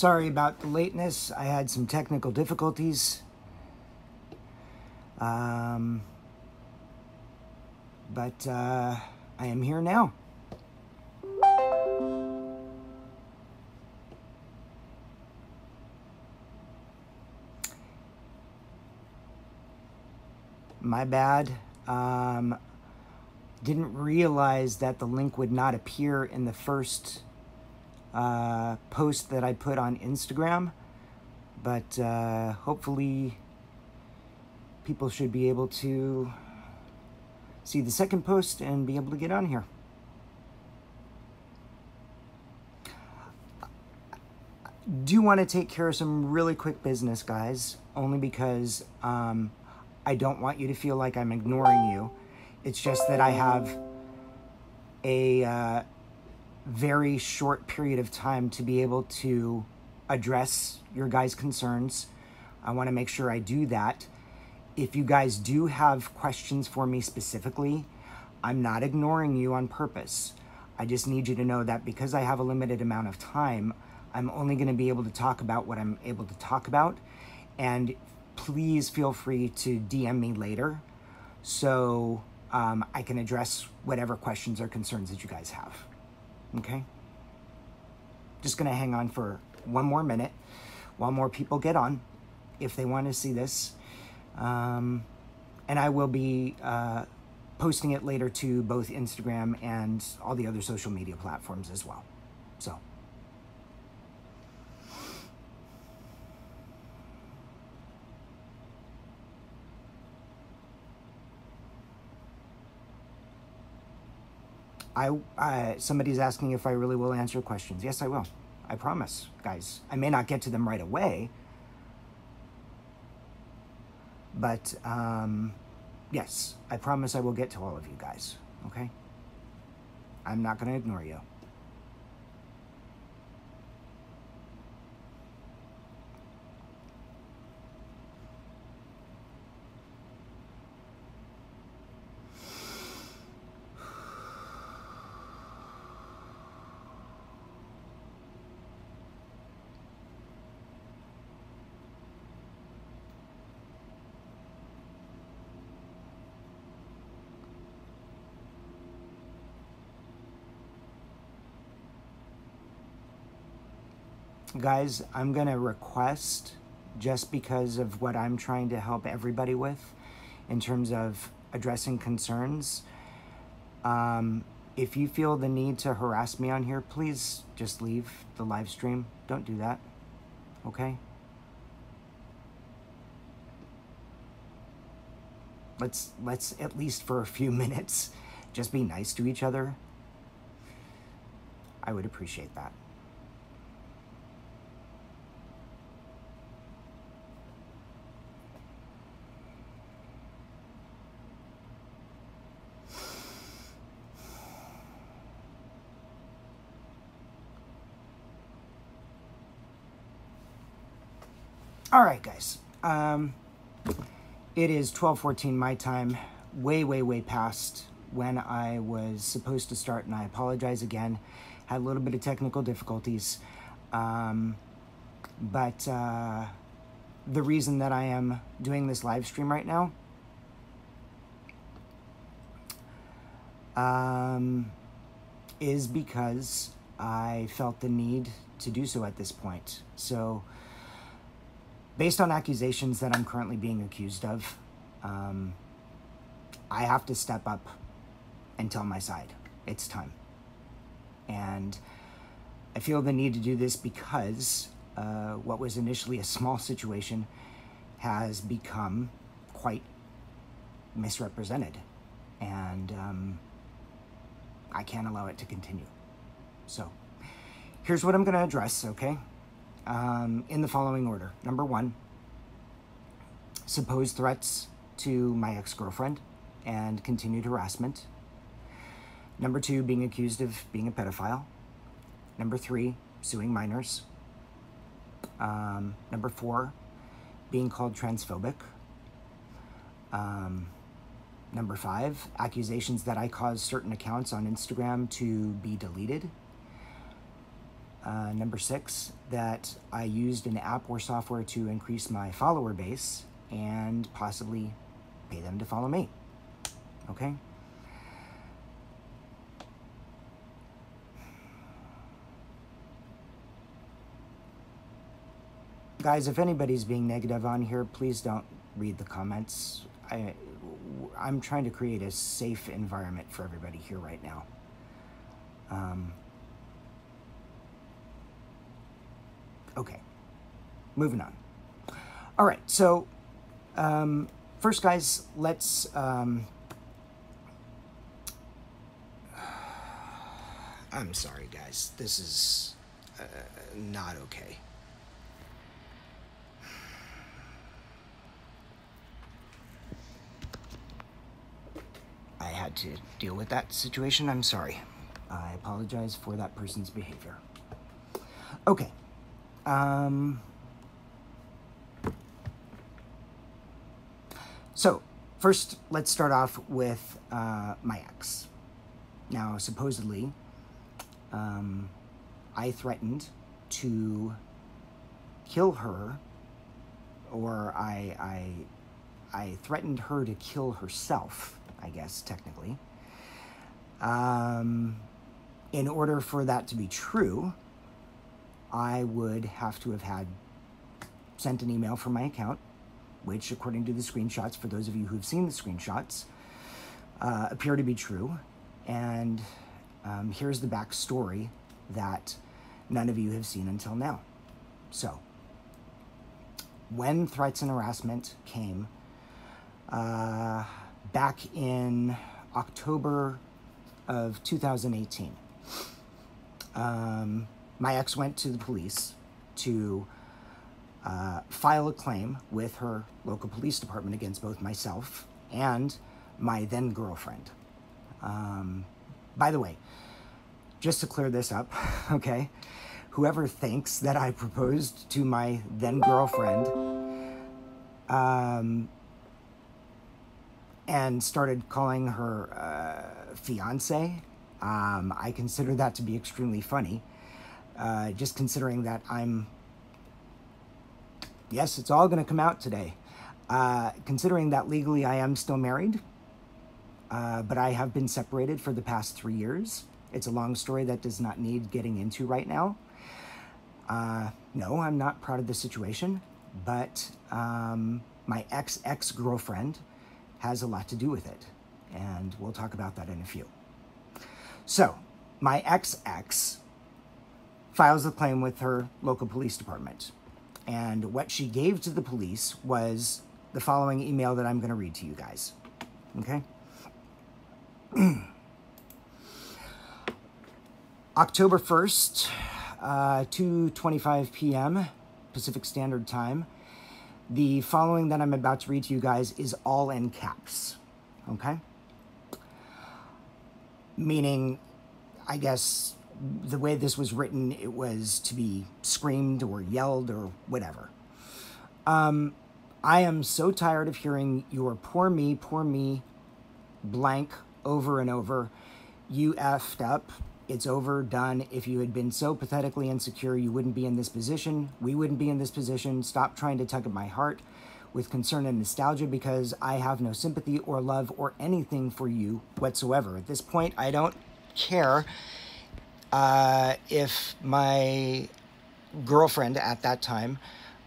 Sorry about the lateness. I had some technical difficulties. Um, but uh, I am here now. My bad. Um, didn't realize that the link would not appear in the first uh, post that I put on Instagram, but uh, hopefully people should be able to see the second post and be able to get on here. Do want to take care of some really quick business, guys, only because um, I don't want you to feel like I'm ignoring you. It's just that I have a uh, very short period of time to be able to address your guys' concerns. I want to make sure I do that. If you guys do have questions for me specifically, I'm not ignoring you on purpose. I just need you to know that because I have a limited amount of time, I'm only going to be able to talk about what I'm able to talk about. And please feel free to DM me later so um, I can address whatever questions or concerns that you guys have. Okay? Just to hang on for one more minute while more people get on if they want to see this. Um, and I will be uh, posting it later to both Instagram and all the other social media platforms as well. So. I, I somebody's asking if I really will answer questions. Yes, I will. I promise, guys. I may not get to them right away, but um, yes, I promise I will get to all of you guys. Okay. I'm not going to ignore you. Guys, I'm going to request just because of what I'm trying to help everybody with in terms of addressing concerns. Um, if you feel the need to harass me on here, please just leave the live stream. Don't do that. Okay? Let's let's at least for a few minutes just be nice to each other. I would appreciate that. All right, guys. Um, it is 12:14 my time, way, way, way past when I was supposed to start, and I apologize again. Had a little bit of technical difficulties, um, but uh, the reason that I am doing this live stream right now um, is because I felt the need to do so at this point. So based on accusations that I'm currently being accused of, um, I have to step up and tell my side. It's time. And I feel the need to do this because uh, what was initially a small situation has become quite misrepresented. And um, I can't allow it to continue. So here's what I'm going to address, okay? Um, in the following order. Number one, supposed threats to my ex girlfriend and continued harassment. Number two, being accused of being a pedophile. Number three, suing minors. Um, number four, being called transphobic. Um, number five, accusations that I caused certain accounts on Instagram to be deleted. Uh, number six, that I used an app or software to increase my follower base and possibly pay them to follow me. Okay? Guys, if anybody's being negative on here, please don't read the comments. I, I'm trying to create a safe environment for everybody here right now. Um, okay, moving on. All right, so um, first, guys, let's. Um, I'm sorry, guys. This is uh, not okay. I had to deal with that situation. I'm sorry. I apologize for that person's behavior. Okay. Um, so, first, let's start off with uh, my ex. Now, supposedly, um, I threatened to kill her, or I, I, I threatened her to kill herself I guess, technically. Um, in order for that to be true, I would have to have had sent an email from my account, which, according to the screenshots, for those of you who've seen the screenshots, uh, appear to be true. And um, here's the backstory that none of you have seen until now. So, when threats and harassment came, uh, back in October of 2018. Um, my ex went to the police to uh, file a claim with her local police department against both myself and my then girlfriend. Um, by the way, just to clear this up, okay, whoever thinks that I proposed to my then girlfriend, um, and started calling her uh, fiance. Um, I consider that to be extremely funny, uh, just considering that I'm. Yes, it's all going to come out today. Uh, considering that legally I am still married, uh, but I have been separated for the past three years. It's a long story that does not need getting into right now. Uh, no, I'm not proud of the situation, but um, my ex ex girlfriend has a lot to do with it. And we'll talk about that in a few. So, my ex-ex files a claim with her local police department. And what she gave to the police was the following email that I'm going to read to you guys. Okay? October 1st, uh, 2.25 p.m. Pacific Standard Time. The following that I'm about to read to you guys is all in caps, okay? Meaning, I guess the way this was written, it was to be screamed or yelled or whatever. Um, I am so tired of hearing your poor me, poor me, blank over and over. You effed up, it's over, done. If you had been so pathetically insecure, you wouldn't be in this position. We wouldn't be in this position. Stop trying to tug at my heart with concern and nostalgia because I have no sympathy or love or anything for you whatsoever. At this point, I don't care uh, if my girlfriend at that time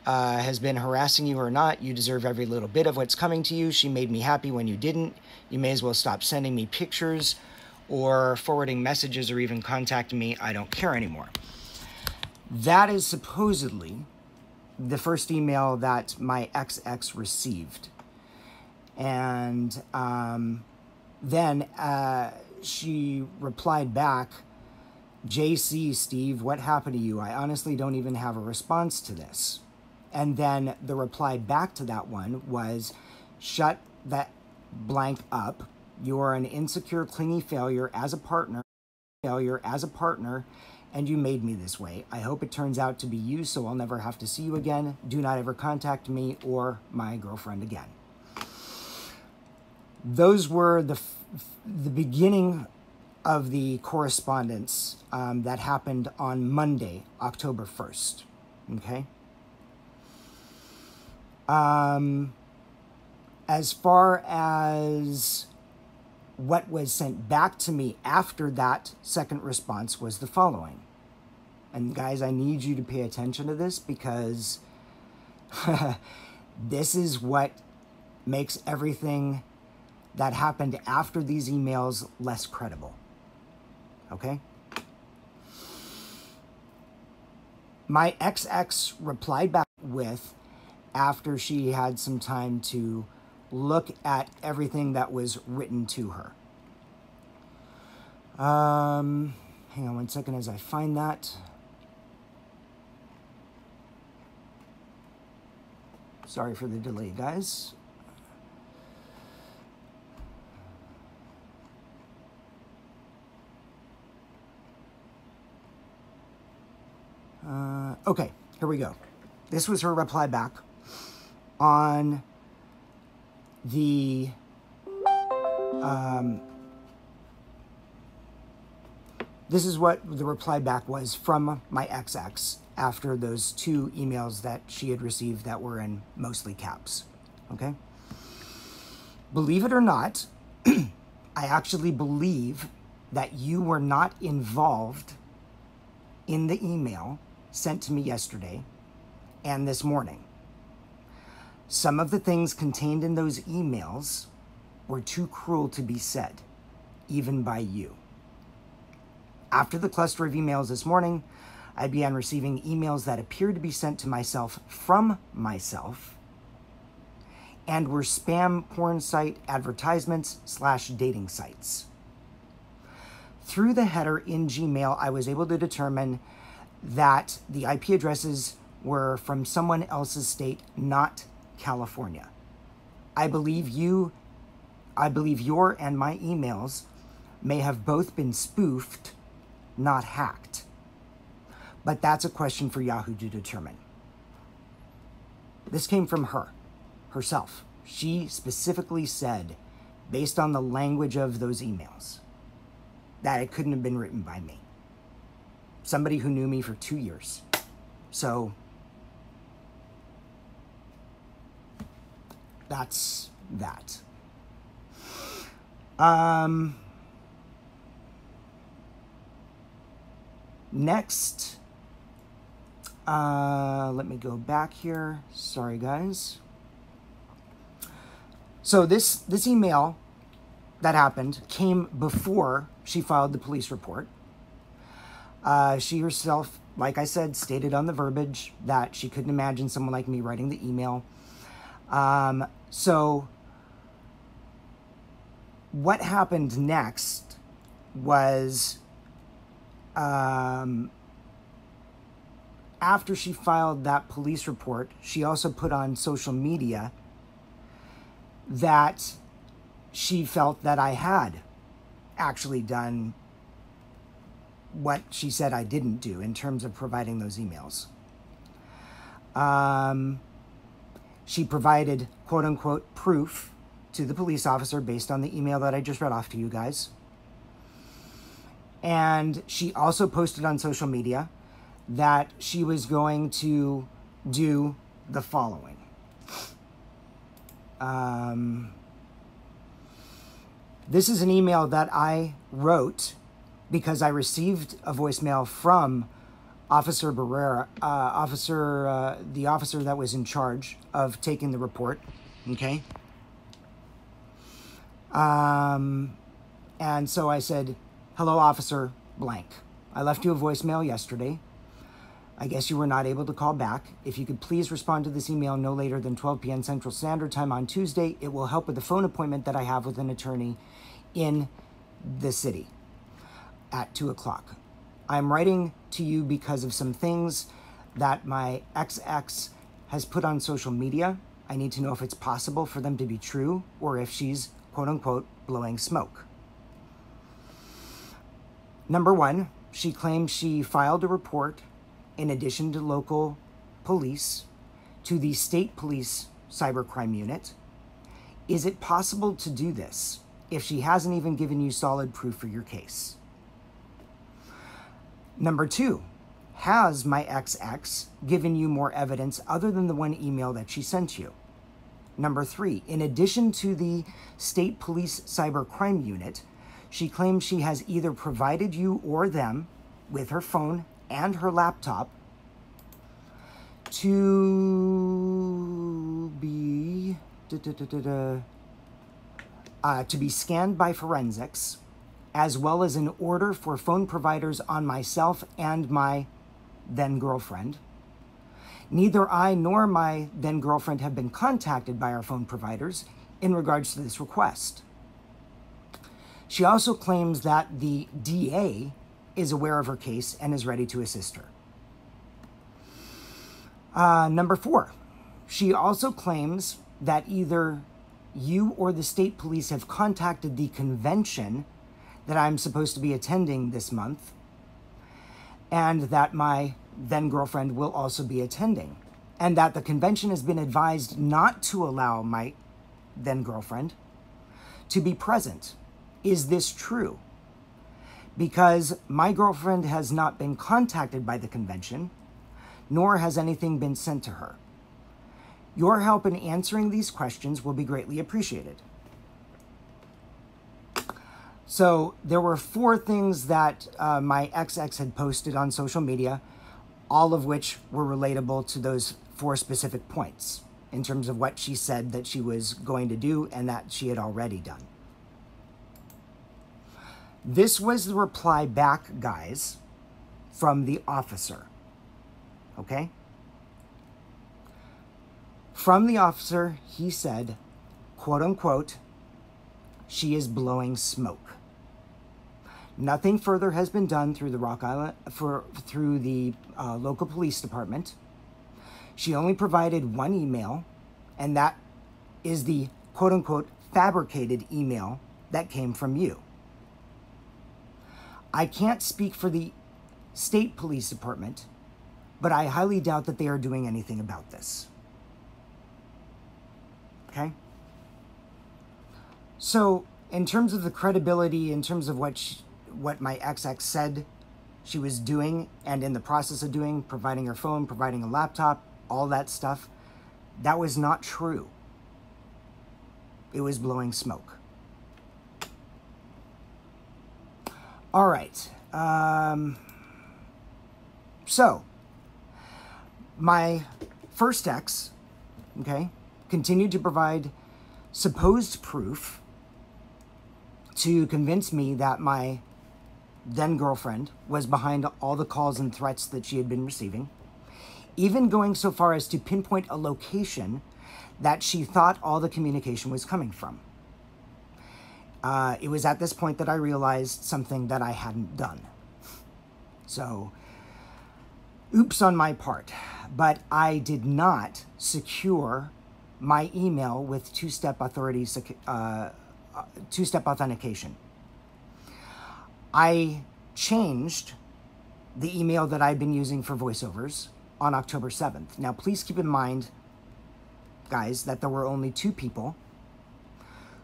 uh, has been harassing you or not. You deserve every little bit of what's coming to you. She made me happy when you didn't. You may as well stop sending me pictures or forwarding messages or even contacting me, I don't care anymore. That is supposedly the first email that my ex-ex received. And um, then uh, she replied back, JC, Steve, what happened to you? I honestly don't even have a response to this. And then the reply back to that one was, shut that blank up. You are an insecure, clingy failure as a partner, failure as a partner, and you made me this way. I hope it turns out to be you so I'll never have to see you again. Do not ever contact me or my girlfriend again. Those were the the beginning of the correspondence um, that happened on Monday, October 1st. Okay? Um, as far as what was sent back to me after that second response was the following. And guys, I need you to pay attention to this because this is what makes everything that happened after these emails less credible. Okay? My XX replied back with, after she had some time to look at everything that was written to her. Um, hang on one second as I find that. Sorry for the delay, guys. Uh, okay, here we go. This was her reply back on the um, this is what the reply back was from my XX after those two emails that she had received that were in mostly caps. Okay? Believe it or not, I actually believe that you were not involved in the email sent to me yesterday and this morning. Some of the things contained in those emails were too cruel to be said, even by you. After the cluster of emails this morning, I began receiving emails that appeared to be sent to myself from myself and were spam porn site advertisements slash dating sites. Through the header in Gmail, I was able to determine that the IP addresses were from someone else's state, not California. I believe you, I believe your and my emails may have both been spoofed, not hacked. But that's a question for Yahoo to determine. This came from her, herself. She specifically said, based on the language of those emails, that it couldn't have been written by me. Somebody who knew me for two years. So that's that. Um, next, uh, let me go back here. Sorry, guys. So this this email that happened came before she filed the police report. Uh, she herself, like I said, stated on the verbiage that she couldn't imagine someone like me writing the email. Um, so, what happened next was um, after she filed that police report, she also put on social media that she felt that I had actually done what she said I didn't do in terms of providing those emails. Um, she provided quote unquote proof to the police officer based on the email that I just read off to you guys. And she also posted on social media that she was going to do the following. Um, this is an email that I wrote because I received a voicemail from Officer Barrera, uh, officer, uh, the officer that was in charge of taking the report. Okay. Um, and so I said, "Hello, Officer Blank. I left you a voicemail yesterday. I guess you were not able to call back. If you could please respond to this email no later than 12 p.m. Central Standard Time on Tuesday, it will help with the phone appointment that I have with an attorney in the city at 2 o'clock. I'm writing to you because of some things that my XX has put on social media. I need to know if it's possible for them to be true or if she's quote unquote blowing smoke. Number one, she claims she filed a report in addition to local police to the state police cybercrime unit. Is it possible to do this if she hasn't even given you solid proof for your case? Number two, has my XX given you more evidence other than the one email that she sent you? Number three, in addition to the State Police Cyber Crime Unit, she claims she has either provided you or them with her phone and her laptop to be da, da, da, uh, to be scanned by forensics, as well as an order for phone providers on myself and my then girlfriend. Neither I nor my then girlfriend have been contacted by our phone providers in regards to this request. She also claims that the DA is aware of her case and is ready to assist her. Uh, number four, she also claims that either you or the state police have contacted the convention that I'm supposed to be attending this month, and that my then girlfriend will also be attending, and that the convention has been advised not to allow my then girlfriend to be present is this true? Because my girlfriend has not been contacted by the convention, nor has anything been sent to her. Your help in answering these questions will be greatly appreciated. So, there were four things that uh, my XX had posted on social media, all of which were relatable to those four specific points in terms of what she said that she was going to do and that she had already done. This was the reply back, guys, from the officer. Okay? From the officer, he said, quote unquote, she is blowing smoke. Nothing further has been done through the Rock Island for through the uh, local police department. She only provided one email, and that is the quote unquote fabricated email that came from you. I can't speak for the state police department, but I highly doubt that they are doing anything about this. Okay? So, in terms of the credibility, in terms of what she, what my XX said she was doing and in the process of doing, providing her phone, providing a laptop, all that stuff, that was not true. It was blowing smoke. All right. Um, so, my first ex, okay, continued to provide supposed proof to convince me that my then girlfriend was behind all the calls and threats that she had been receiving, even going so far as to pinpoint a location that she thought all the communication was coming from. Uh, it was at this point that I realized something that I hadn't done. So, oops on my part. But I did not secure my email with two-step authority, uh, two-step authentication. I changed the email that I'd been using for voiceovers on October 7th. Now, please keep in mind, guys, that there were only two people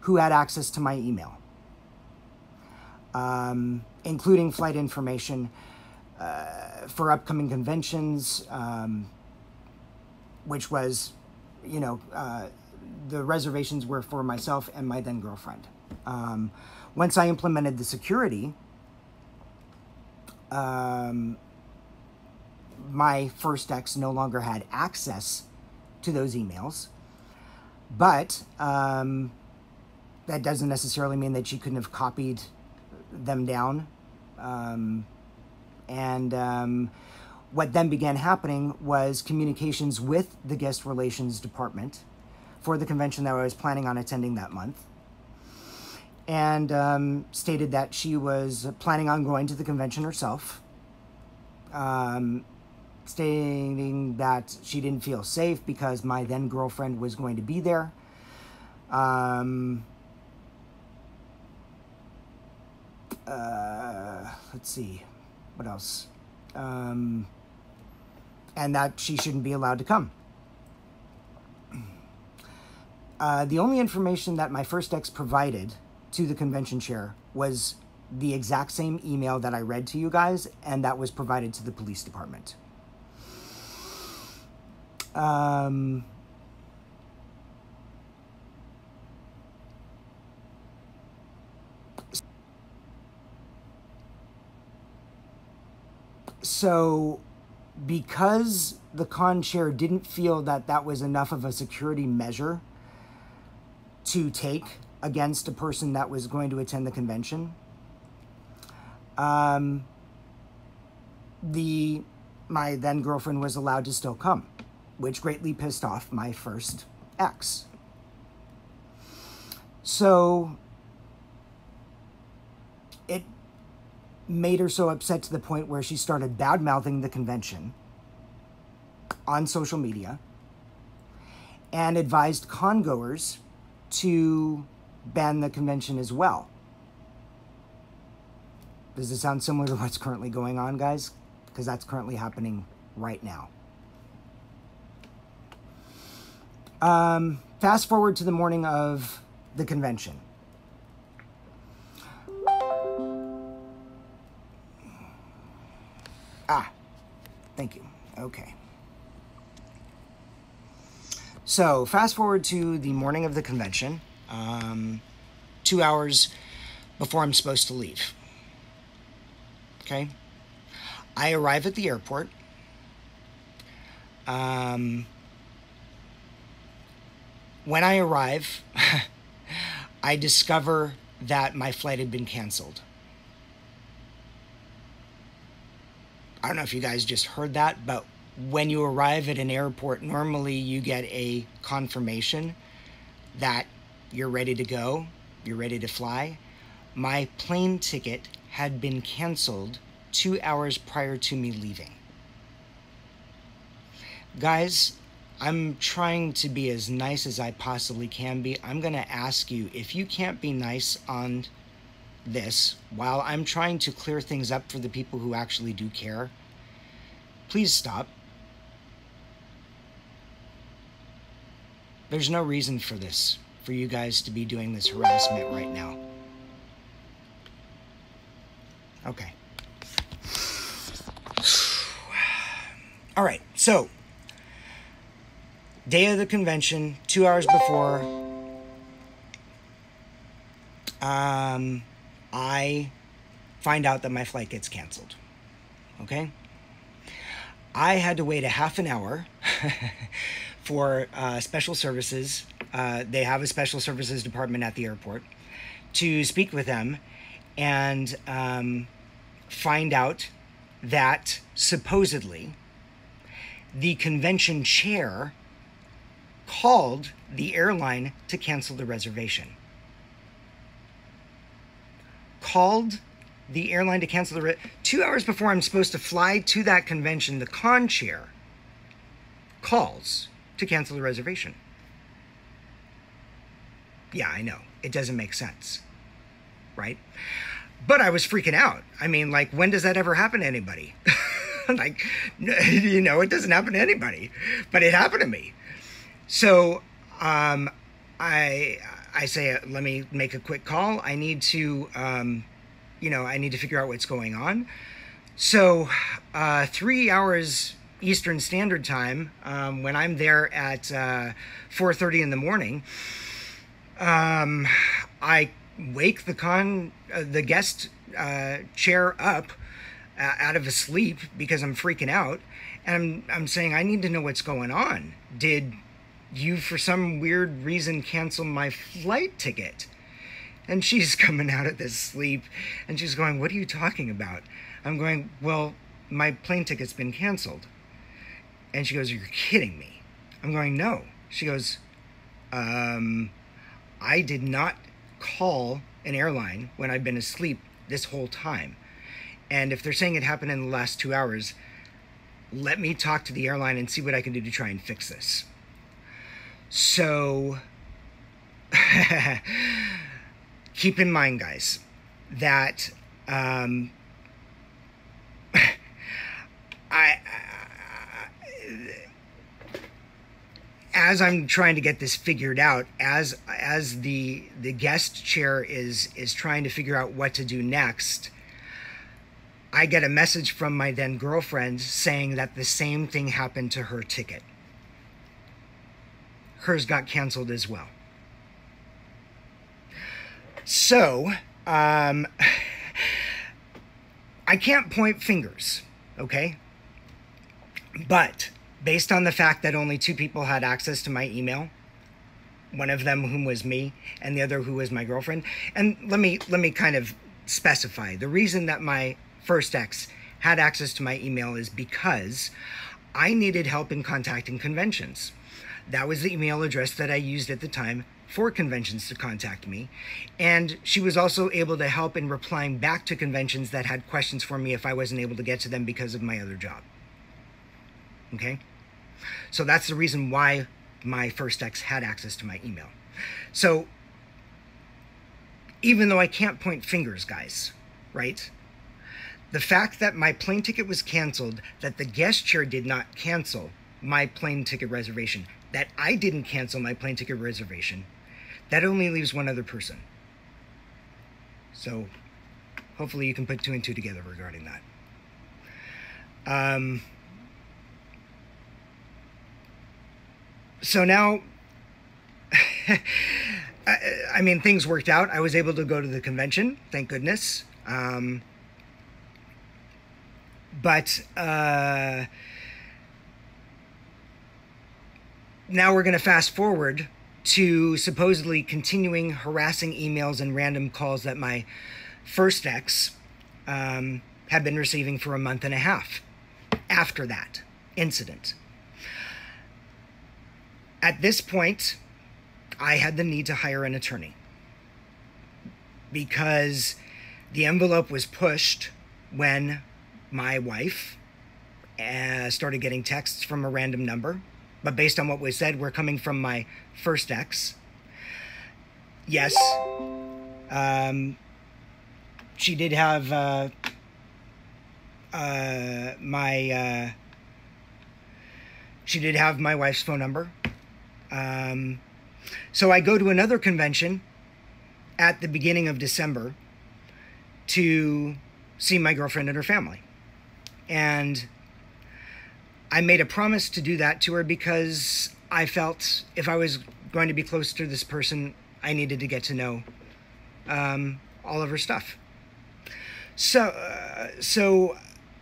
who had access to my email, um, including flight information uh, for upcoming conventions, um, which was, you know, uh, the reservations were for myself and my then girlfriend. Um, once I implemented the security, um, my first ex no longer had access to those emails. But um, that doesn't necessarily mean that she couldn't have copied them down. Um, and um, what then began happening was communications with the guest relations department for the convention that I was planning on attending that month. And um, stated that she was planning on going to the convention herself, um, stating that she didn't feel safe because my then girlfriend was going to be there. Um, uh, let's see, what else? Um, and that she shouldn't be allowed to come. Uh, the only information that my first ex provided to the convention chair was the exact same email that I read to you guys, and that was provided to the police department. Um, so because the con chair didn't feel that that was enough of a security measure to take against a person that was going to attend the convention. Um, the my then girlfriend was allowed to still come which greatly pissed off my first ex. So it made her so upset to the point where she started bad mouthing the convention on social media and advised congoers to ban the convention as well. Does it sound similar to what's currently going on, guys? Because that's currently happening right now. Um, fast forward to the morning of the convention. Ah, thank you. Okay. So, fast forward to the morning of the convention, um, two hours before I'm supposed to leave. Okay. I arrive at the airport. Um, when I arrive, I discover that my flight had been canceled. I don't know if you guys just heard that, but when you arrive at an airport, normally you get a confirmation that you're ready to go, you're ready to fly. My plane ticket had been canceled two hours prior to me leaving. Guys, I'm trying to be as nice as I possibly can be. I'm going to ask you if you can't be nice on this while I'm trying to clear things up for the people who actually do care, please stop. There's no reason for this, for you guys to be doing this harassment right now. Okay. All right, so day of the convention, two hours before, um, I find out that my flight gets canceled. Okay? I had to wait a half an hour for uh, special services. Uh, they have a special services department at the airport to speak with them and um, find out that supposedly the convention chair called the airline to cancel the reservation. Called the airline to cancel the re- two hours before I'm supposed to fly to that convention. The con chair calls to cancel the reservation. Yeah, I know it doesn't make sense, right? But I was freaking out. I mean, like, when does that ever happen to anybody? like, you know, it doesn't happen to anybody, but it happened to me. So, um, I I say, uh, let me make a quick call. I need to um, you know, I need to figure out what's going on. So, uh, three hours Eastern Standard Time, um, when I'm there at uh, 4:30 in the morning, um, I wake the con uh, the guest uh, chair up uh, out of a sleep because I'm freaking out, and I'm I'm saying I need to know what's going on. Did you, for some weird reason, cancel my flight ticket? And she's coming out of this sleep and she's going, What are you talking about? I'm going, Well, my plane ticket's been canceled. And she goes, You're kidding me. I'm going, No. She goes, um, I did not call an airline when I've been asleep this whole time. And if they're saying it happened in the last two hours, let me talk to the airline and see what I can do to try and fix this. So keep in mind, guys, that um, I, as I'm trying to get this figured out, as as the the guest chair is is trying to figure out what to do next, I get a message from my then girlfriend saying that the same thing happened to her ticket. Hers got canceled as well. So, um, I can't point fingers, okay? But based on the fact that only two people had access to my email, one of them whom was me and the other who was my girlfriend, and let me let me kind of specify the reason that my first ex had access to my email is because I needed help in contacting conventions. That was the email address that I used at the time for conventions to contact me. And she was also able to help in replying back to conventions that had questions for me if I wasn't able to get to them because of my other job. Okay? So that's the reason why my first ex had access to my email. So even though I can't point fingers, guys, right? The fact that my plane ticket was canceled, that the guest chair did not cancel my plane ticket reservation, that I didn't cancel my plane ticket reservation, that only leaves one other person. So hopefully you can put two and two together regarding that. Um, so now, I, I, mean, things worked out. I was able to go to the convention, thank goodness. Um, but uh, now we're going to fast forward to supposedly continuing harassing emails and random calls that my first ex um, had been receiving for a month and a half after that incident. At this point, I had the need to hire an attorney because the envelope was pushed when my wife uh, started getting texts from a random number. But based on what was said, we're coming from my first ex. Yes, um, she did have uh, uh, my. Uh, she did have my wife's phone number. Um, so I go to another convention at the beginning of December to see my girlfriend and her family. And I made a promise to do that to her because I felt if I was going to be close to this person, I needed to get to know um, all of her stuff. So, uh, so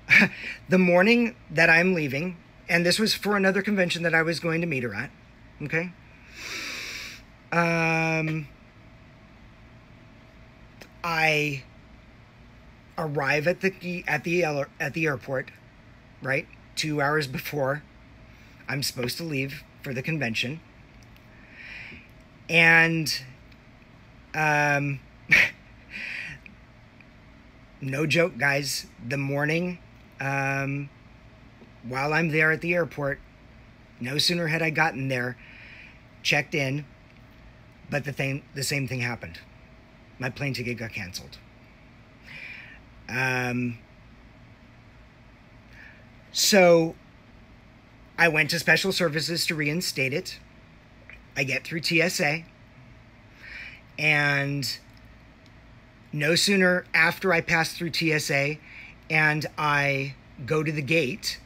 the morning that I'm leaving, and this was for another convention that I was going to meet her at, okay? Um, I arrive at the at the at the airport, right? Two hours before I'm supposed to leave for the convention, and um, no joke, guys. The morning, um, while I'm there at the airport, no sooner had I gotten there, checked in, but the thing, the same thing happened. My plane ticket got canceled. Um, so I went to special services to reinstate it. I get through TSA. And no sooner after I pass through TSA and I go to the gate,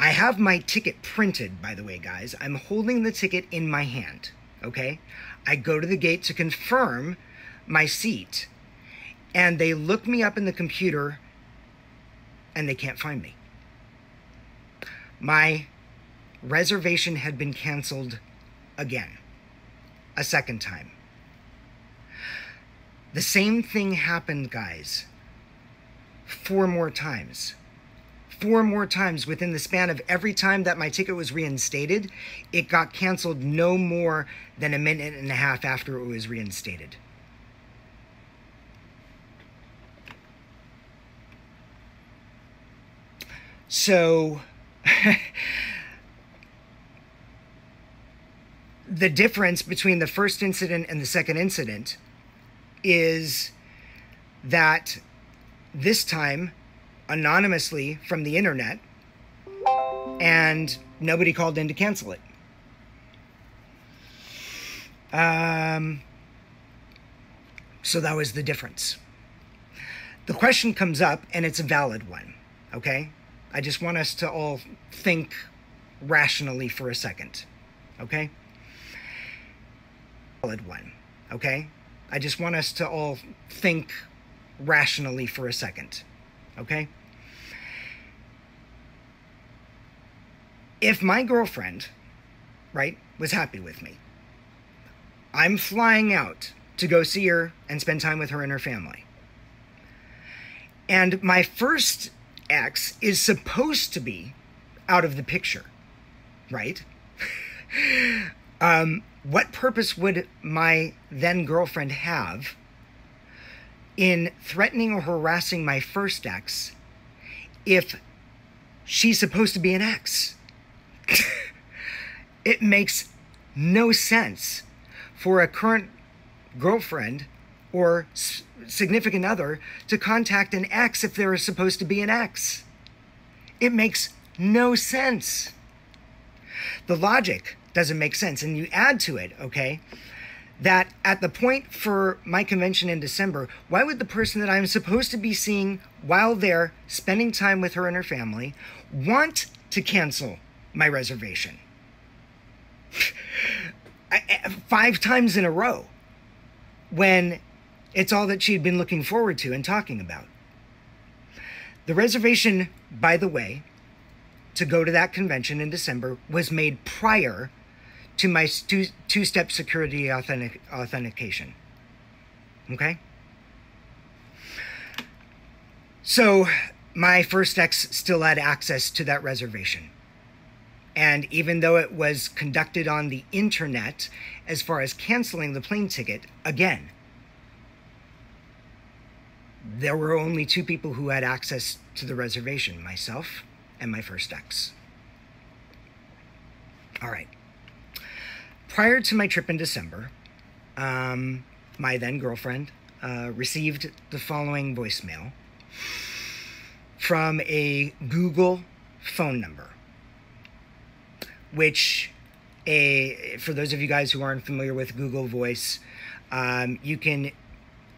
I have my ticket printed, by the way, guys. I'm holding the ticket in my hand, okay? I go to the gate to confirm my seat and they look me up in the computer and they can't find me. My reservation had been canceled again, a second time. The same thing happened, guys, four more times. Four more times within the span of every time that my ticket was reinstated, it got canceled no more than a minute and a half after it was reinstated. So the difference between the first incident and the second incident is that this time anonymously from the internet and nobody called in to cancel it. Um, so that was the difference. The question comes up, and it's a valid one, okay? I just want us to all think rationally for a second, okay? Valid one, okay? I just want us to all think rationally for a second, okay? If my girlfriend, right, was happy with me, I'm flying out to go see her and spend time with her and her family. And my first ex is supposed to be out of the picture, right? um, what purpose would my then girlfriend have in threatening or harassing my first ex if she's supposed to be an ex? It makes no sense for a current girlfriend or significant other to contact an ex if they're supposed to be an ex. It makes no sense. The logic doesn't make sense. And you add to it, okay, that at the point for my convention in December, why would the person that I'm supposed to be seeing while there, spending time with her and her family, want to cancel my reservation? Five times in a row when it's all that she had been looking forward to and talking about. The reservation, by the way, to go to that convention in December was made prior to my two step security authentic- authentication. Okay? So, my first ex still had access to that reservation. And even though it was conducted on the internet, as far as canceling the plane ticket, again, there were only two people who had access to the reservation myself and my first ex. All right. Prior to my trip in December, um, my then girlfriend uh, received the following voicemail from a Google phone number, which a for those of you guys who aren't familiar with Google Voice, um, you can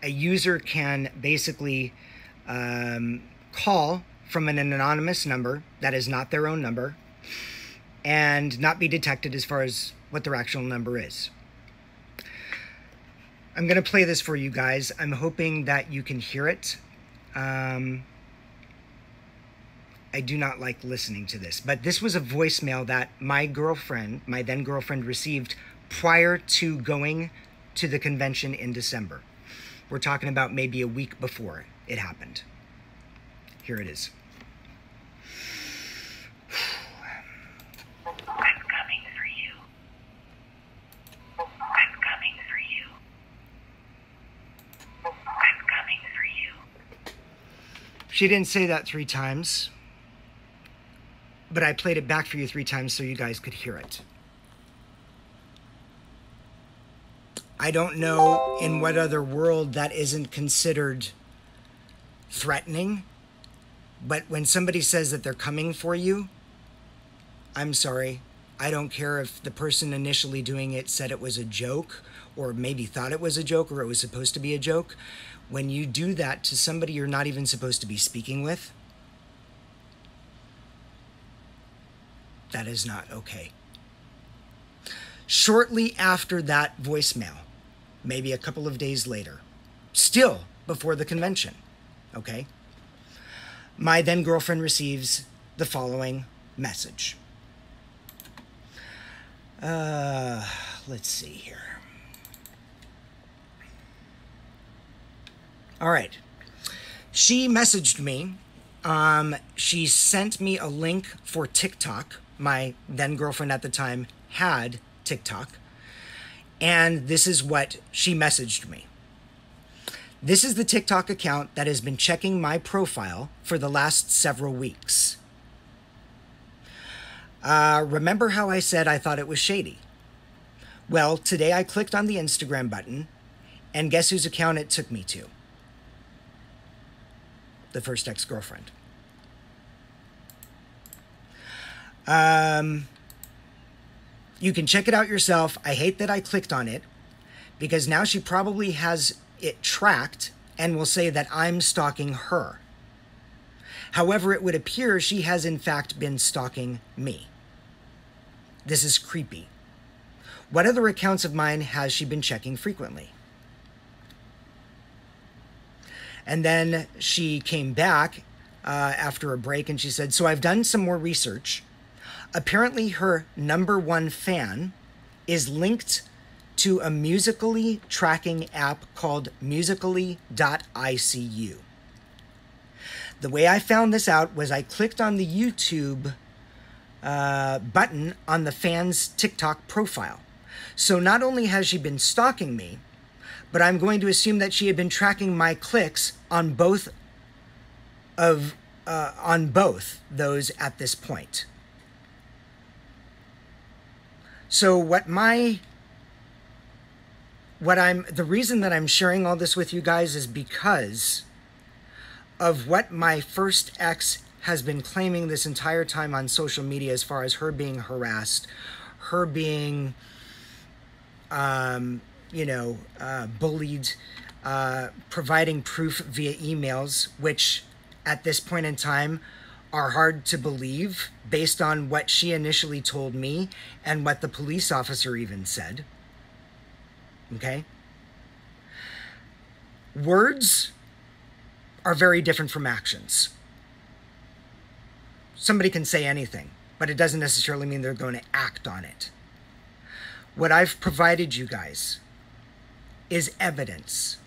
a user can basically um, call from an anonymous number that is not their own number and not be detected as far as what their actual number is. I'm going to play this for you guys. I'm hoping that you can hear it. Um, I do not like listening to this, but this was a voicemail that my girlfriend, my then girlfriend, received prior to going to the convention in December. We're talking about maybe a week before it happened. Here it is. She didn't say that three times, but I played it back for you three times so you guys could hear it. I don't know in what other world that isn't considered threatening, but when somebody says that they're coming for you, I'm sorry. I don't care if the person initially doing it said it was a joke or maybe thought it was a joke or it was supposed to be a joke when you do that to somebody you're not even supposed to be speaking with, that is not okay. Shortly after that voicemail, maybe a couple of days later, still before the convention, okay, my then girlfriend receives the following message. Uh, let's see here. All right. She messaged me. Um, she sent me a link for TikTok. My then girlfriend at the time had TikTok. And this is what she messaged me. This is the TikTok account that has been checking my profile for the last several weeks. Uh, remember how I said I thought it was shady? Well, today I clicked on the Instagram button, and guess whose account it took me to? the first ex girlfriend. Um, you can check it out yourself. I hate that I clicked on it because now she probably has it tracked and will say that I'm stalking her. However, it would appear she has in fact been stalking me. This is creepy. What other accounts of mine has she been checking frequently? And then she came back uh, after a break and she said, So I've done some more research. Apparently, her number one fan is linked to a musically tracking app called musically.icu. The way I found this out was I clicked on the YouTube uh, button on the fan's TikTok profile. So not only has she been stalking me, but I'm going to assume that she had been tracking my clicks on both of uh, on both those at this point. So what my what I'm the reason that I'm sharing all this with you guys is because of what my first ex has been claiming this entire time on social media as far as her being harassed, her being um, you know, uh, bullied, uh, providing proof via emails, which at this point in time are hard to believe based on what she initially told me and what the police officer even said. Okay? Words are very different from actions. Somebody can say anything, but it doesn't necessarily mean they're going to act on it. What I've provided you guys is evidence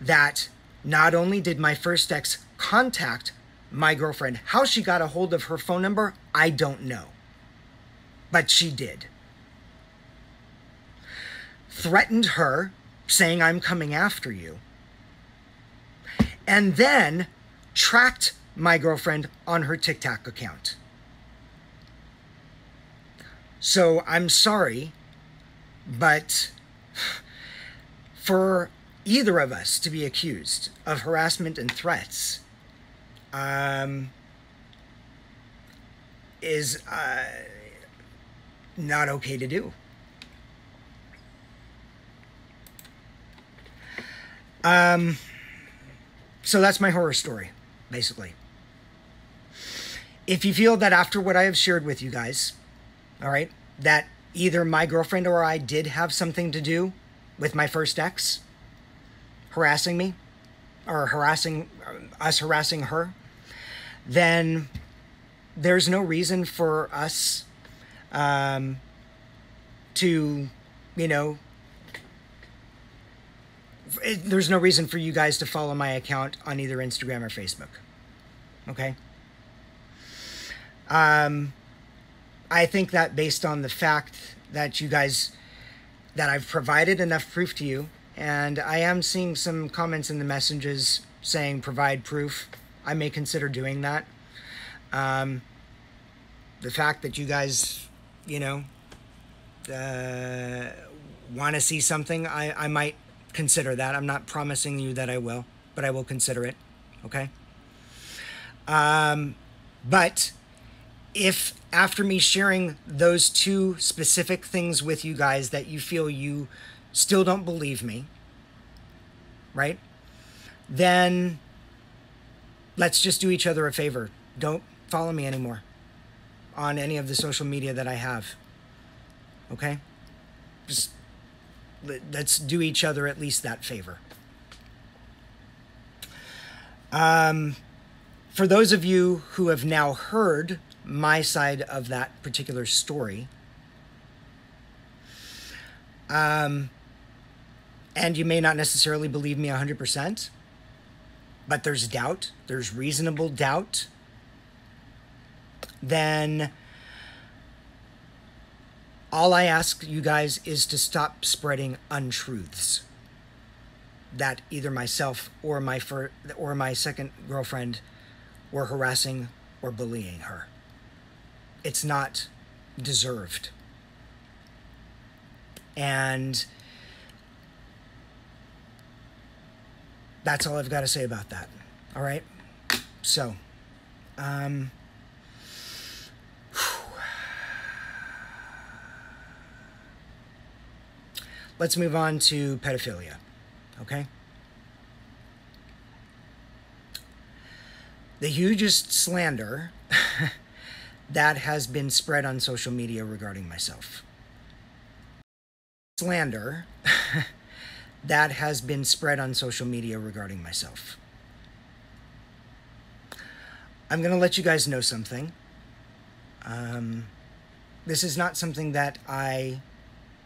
that not only did my first ex contact my girlfriend, how she got a hold of her phone number, I don't know. But she did. Threatened her, saying, I'm coming after you. And then tracked my girlfriend on her TikTok account. So I'm sorry, but for either of us to be accused of harassment and threats um, is uh, not okay to do. Um, so that's my horror story, basically. If you feel that after what I have shared with you guys, all right, that either my girlfriend or I did have something to do with my first ex harassing me or harassing us harassing her, then there's no reason for us um, to, you know, it, there's no reason for you guys to follow my account on either Instagram or Facebook. Okay? Um, I think that based on the fact that you guys that I've provided enough proof to you, and I am seeing some comments in the messages saying provide proof. I may consider doing that. Um, the fact that you guys, you know, uh, want to see something, I, I might consider that. I'm not promising you that I will, but I will consider it. Okay. Um, but if after me sharing those two specific things with you guys that you feel you still don't believe me, right? Then let's just do each other a favor. Don't follow me anymore on any of the social media that I have. Okay? Just let's do each other at least that favor. Um, for those of you who have now heard my side of that particular story. Um, and you may not necessarily believe me 100%, but there's doubt, there's reasonable doubt, then all I ask you guys is to stop spreading untruths that either myself or my fir- or my second girlfriend were harassing or bullying her it's not deserved. And that's all I've got to say about that. All right? So, um, let's move on to pedophilia. Okay? The hugest slander that has been spread on social media regarding myself. Slander that has been spread on social media regarding myself. I'm going to let you guys know something. Um, this is not something that I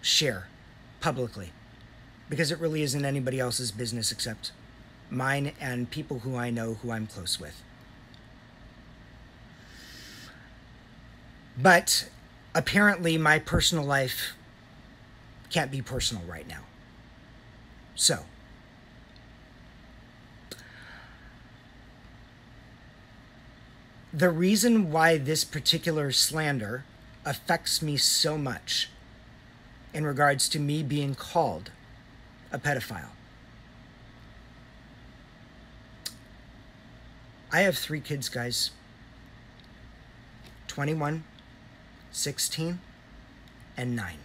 share publicly because it really isn't anybody else's business except mine and people who I know who I'm close with. But apparently, my personal life can't be personal right now. So, the reason why this particular slander affects me so much in regards to me being called a pedophile. I have three kids, guys 21, 16, and 9.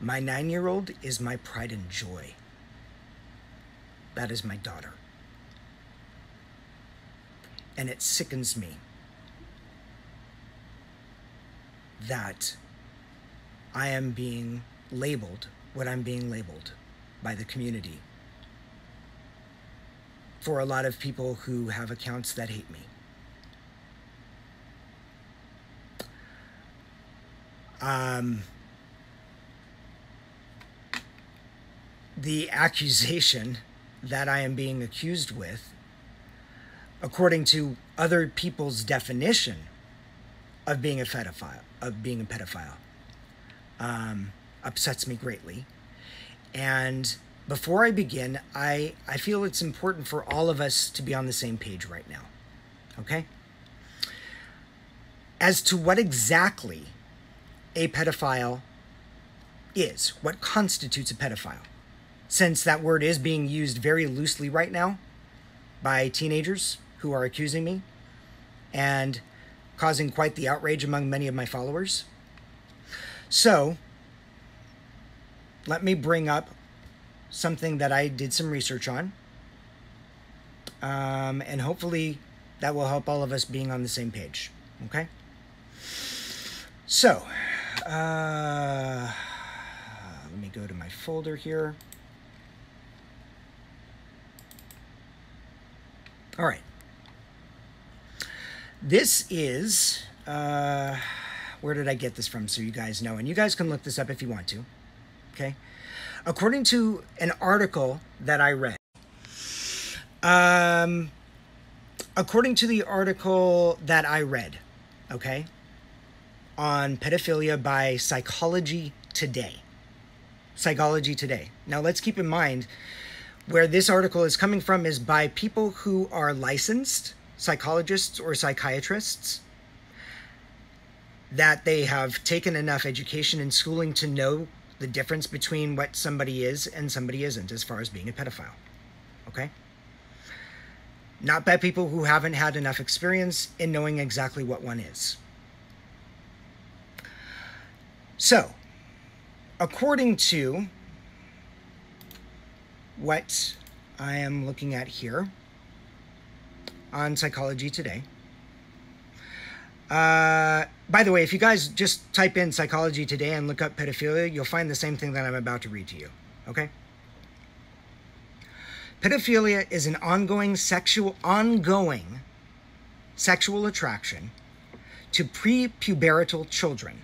My nine year old is my pride and joy. That is my daughter. And it sickens me that I am being labeled what I'm being labeled by the community for a lot of people who have accounts that hate me. Um, the accusation that I am being accused with, according to other people's definition of being a pedophile, of being a pedophile, um, upsets me greatly. And before I begin, I, I feel it's important for all of us to be on the same page right now. Okay? As to what exactly a pedophile is, what constitutes a pedophile, since that word is being used very loosely right now by teenagers who are accusing me and causing quite the outrage among many of my followers. So, let me bring up something that I did some research on. Um, and hopefully that will help all of us being on the same page. Okay? So, uh, let me go to my folder here. All right. This is, uh, where did I get this from so you guys know? And you guys can look this up if you want to. Okay. According to an article that I read, um, according to the article that I read, okay, on pedophilia by Psychology Today. Psychology Today. Now, let's keep in mind where this article is coming from is by people who are licensed psychologists or psychiatrists that they have taken enough education and schooling to know the difference between what somebody is and somebody isn't as far as being a pedophile. Okay? Not by people who haven't had enough experience in knowing exactly what one is. So, according to what I am looking at here on Psychology Today, uh, by the way, if you guys just type in psychology today and look up pedophilia, you'll find the same thing that I'm about to read to you. Okay? Pedophilia is an ongoing sexual ongoing sexual attraction to prepubertal children.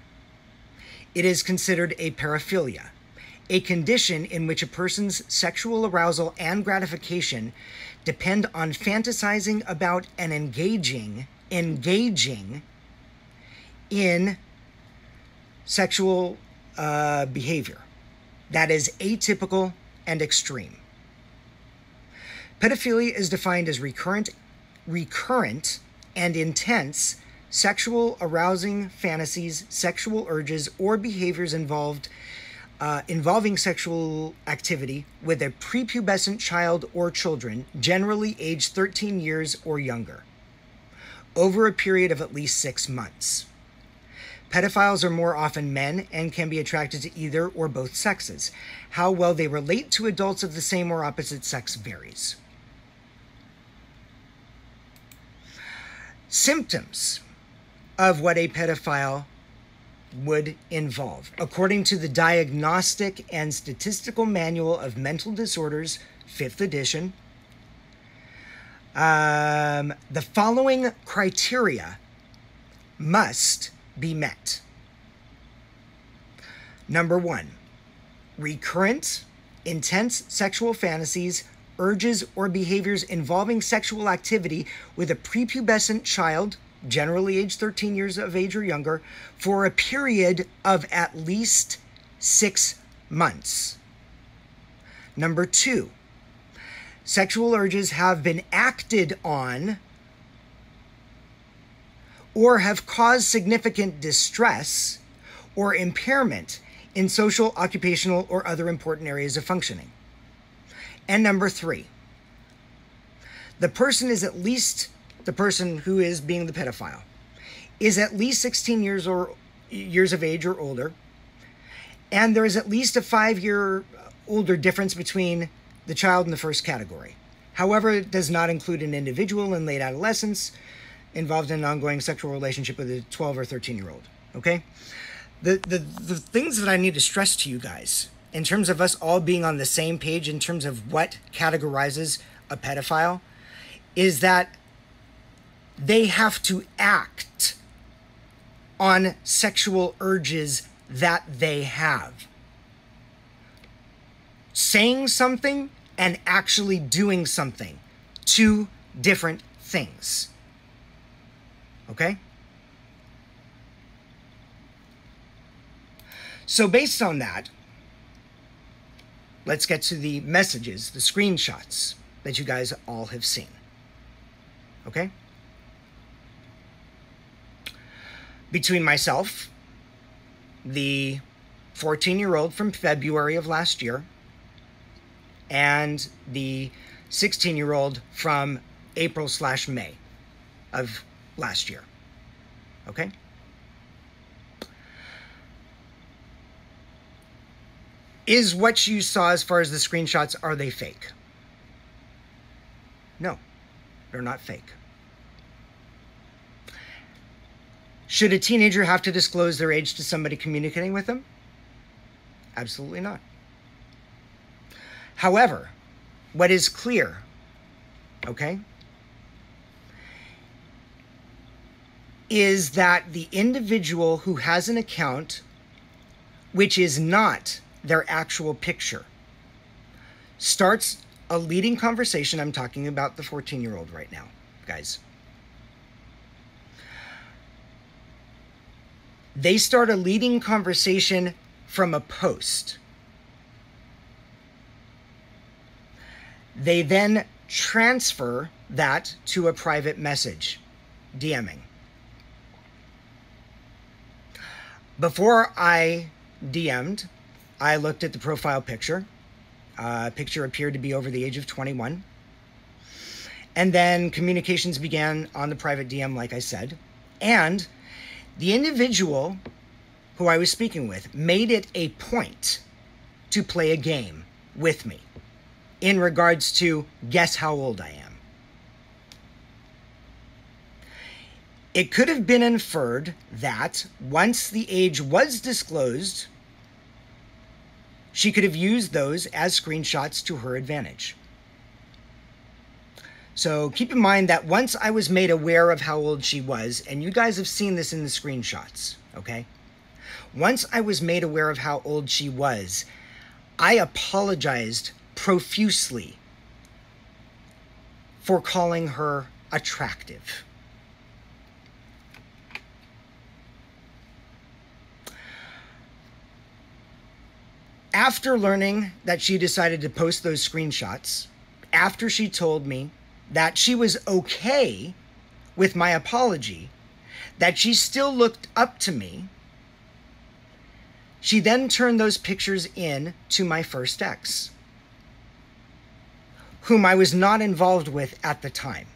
It is considered a paraphilia, a condition in which a person's sexual arousal and gratification depend on fantasizing about and engaging engaging in sexual uh, behavior that is atypical and extreme. Pedophilia is defined as recurrent, recurrent and intense sexual arousing fantasies, sexual urges, or behaviors involved uh, involving sexual activity with a prepubescent child or children, generally aged 13 years or younger, over a period of at least six months. Pedophiles are more often men and can be attracted to either or both sexes. How well they relate to adults of the same or opposite sex varies. Symptoms of what a pedophile would involve. According to the Diagnostic and Statistical Manual of Mental Disorders, 5th edition, um, the following criteria must be met. Number one, recurrent, intense sexual fantasies, urges, or behaviors involving sexual activity with a prepubescent child, generally age 13 years of age or younger, for a period of at least six months. Number two, sexual urges have been acted on or have caused significant distress or impairment in social, occupational, or other important areas of functioning. And number three, the person is at least, the person who is being the pedophile, is at least 16 years or years of age or older, and there is at least a five year older difference between the child in the first category. However, it does not include an individual in late adolescence involved in an ongoing sexual relationship with a 12 or 13 year old. Okay? The, the, the things that I need to stress to you guys in terms of us all being on the same page in terms of what categorizes a pedophile is that they have to act on sexual urges that they have. Saying something and actually doing something, two different things. Okay? So, based on that, let's get to the messages, the screenshots that you guys all have seen. Okay? Between myself, the 14 year old from February of last year, and the 16 year old from April slash May of last year. Okay? Is what you saw as far as the screenshots, are they fake? No, they're not fake. Should a teenager have to disclose their age to somebody communicating with them? Absolutely not. However, what is clear, okay, is that the individual who has an account which is not their actual picture starts a leading conversation. I'm talking about the 14 year old right now, guys. They start a leading conversation from a post. They then transfer that to a private message, DMing. Before I DM'd, I looked at the profile picture. Uh, picture appeared to be over the age of 21. And then communications began on the private DM, like I said. And the individual who I was speaking with made it a point to play a game with me in regards to guess how old I am. It could have been inferred that once the age was disclosed, she could have used those as screenshots to her advantage. So keep in mind that once I was made aware of how old she was, and you guys have seen this in the screenshots, okay? Once I was made aware of how old she was, I apologized profusely for calling her attractive. after learning that she decided to post those screenshots, after she told me that she was okay with my apology, that she still looked up to me, she then turned those pictures in to my first ex, whom I was not involved with at the time.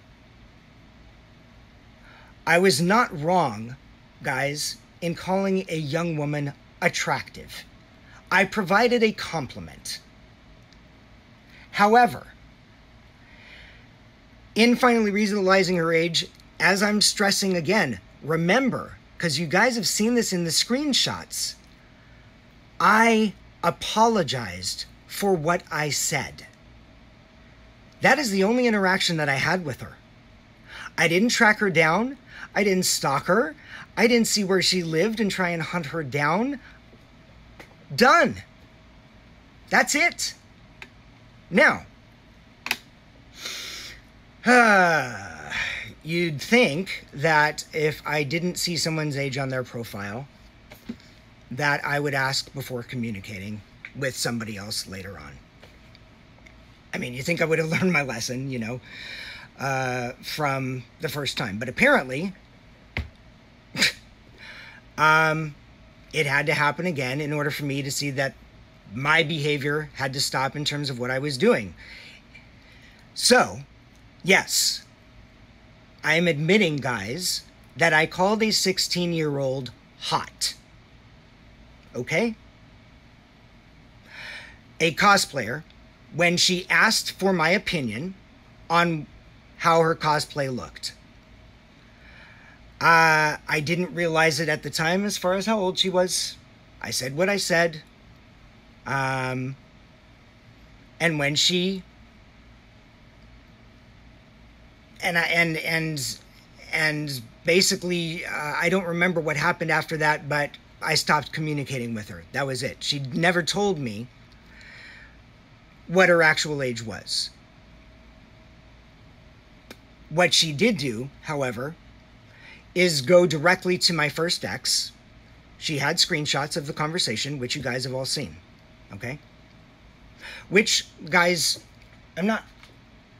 I was not wrong, guys, in calling a young woman attractive. I provided a compliment. However, in finally realizing her age, as I'm stressing again, remember, because you guys have seen this in the screenshots, I apologized for what I said. That is the only interaction that I had with her. I didn't track her down. I didn't stalk her. I didn't see where she lived and try and hunt her down. Done. That's it. Now, you'd think that if I didn't see someone's age on their profile, that I would ask before communicating with somebody else later on. I mean, you think I would have learned my lesson, you know, uh, from the first time. But apparently, um, it had to happen again in order for me to see that my behavior had to stop in terms of what I was doing. So, yes, I am admitting, guys, that I called a 16 year old hot. Okay? A cosplayer, when she asked for my opinion on how her cosplay looked. Uh, I didn't realize it at the time as far as how old she was. I said what I said. Um, and when she and I and and and basically, uh, I don't remember what happened after that, but I stopped communicating with her. That was it. She never told me what her actual age was. What she did do, however, is go directly to my first ex. She had screenshots of the conversation, which you guys have all seen. Okay? Which, guys, I'm not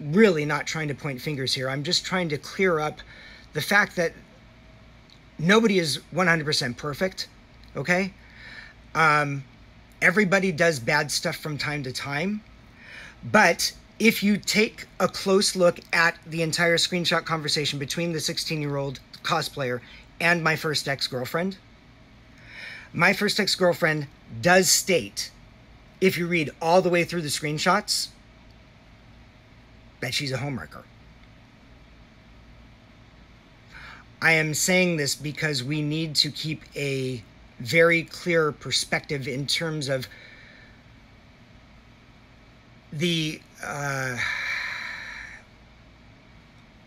really not trying to point fingers here. I'm just trying to clear up the fact that nobody is 100% perfect. Okay? Um, everybody does bad stuff from time to time. But if you take a close look at the entire screenshot conversation between the 16 year old cosplayer and my first ex girlfriend, my first ex girlfriend does state, if you read all the way through the screenshots, that she's a homewrecker. I am saying this because we need to keep a very clear perspective in terms of the uh,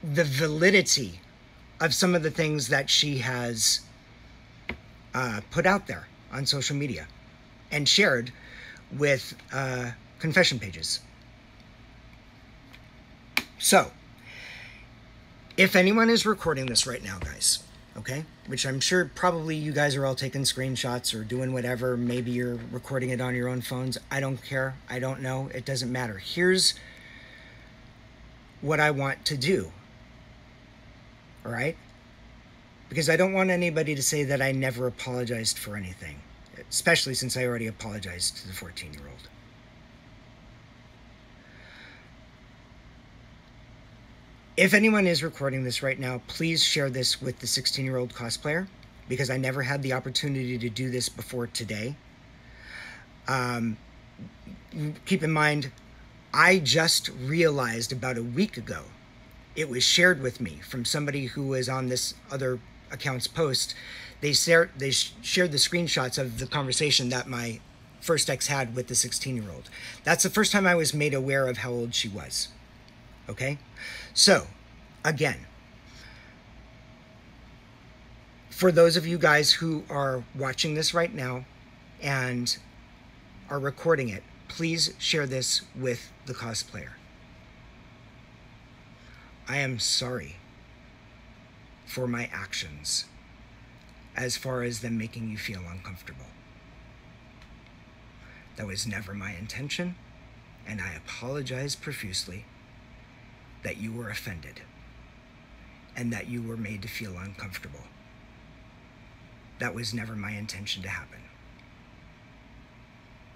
the validity of some of the things that she has uh, put out there on social media and shared with uh, confession pages. So, if anyone is recording this right now, guys, okay, which I'm sure probably you guys are all taking screenshots or doing whatever, maybe you're recording it on your own phones. I don't care. I don't know. It doesn't matter. Here's what I want to do. All right? Because I don't want anybody to say that I never apologized for anything, especially since I already apologized to the 14 year old. If anyone is recording this right now, please share this with the 16 year old cosplayer because I never had the opportunity to do this before today. Um, keep in mind, I just realized about a week ago it was shared with me from somebody who was on this other account's post. They they shared the screenshots of the conversation that my first ex had with the 16 year old. That's the first time I was made aware of how old she was. Okay? So, again, for those of you guys who are watching this right now and are recording it, please share this with the cosplayer. I am sorry for my actions as far as them making you feel uncomfortable. That was never my intention, and I apologize profusely that you were offended and that you were made to feel uncomfortable. That was never my intention to happen.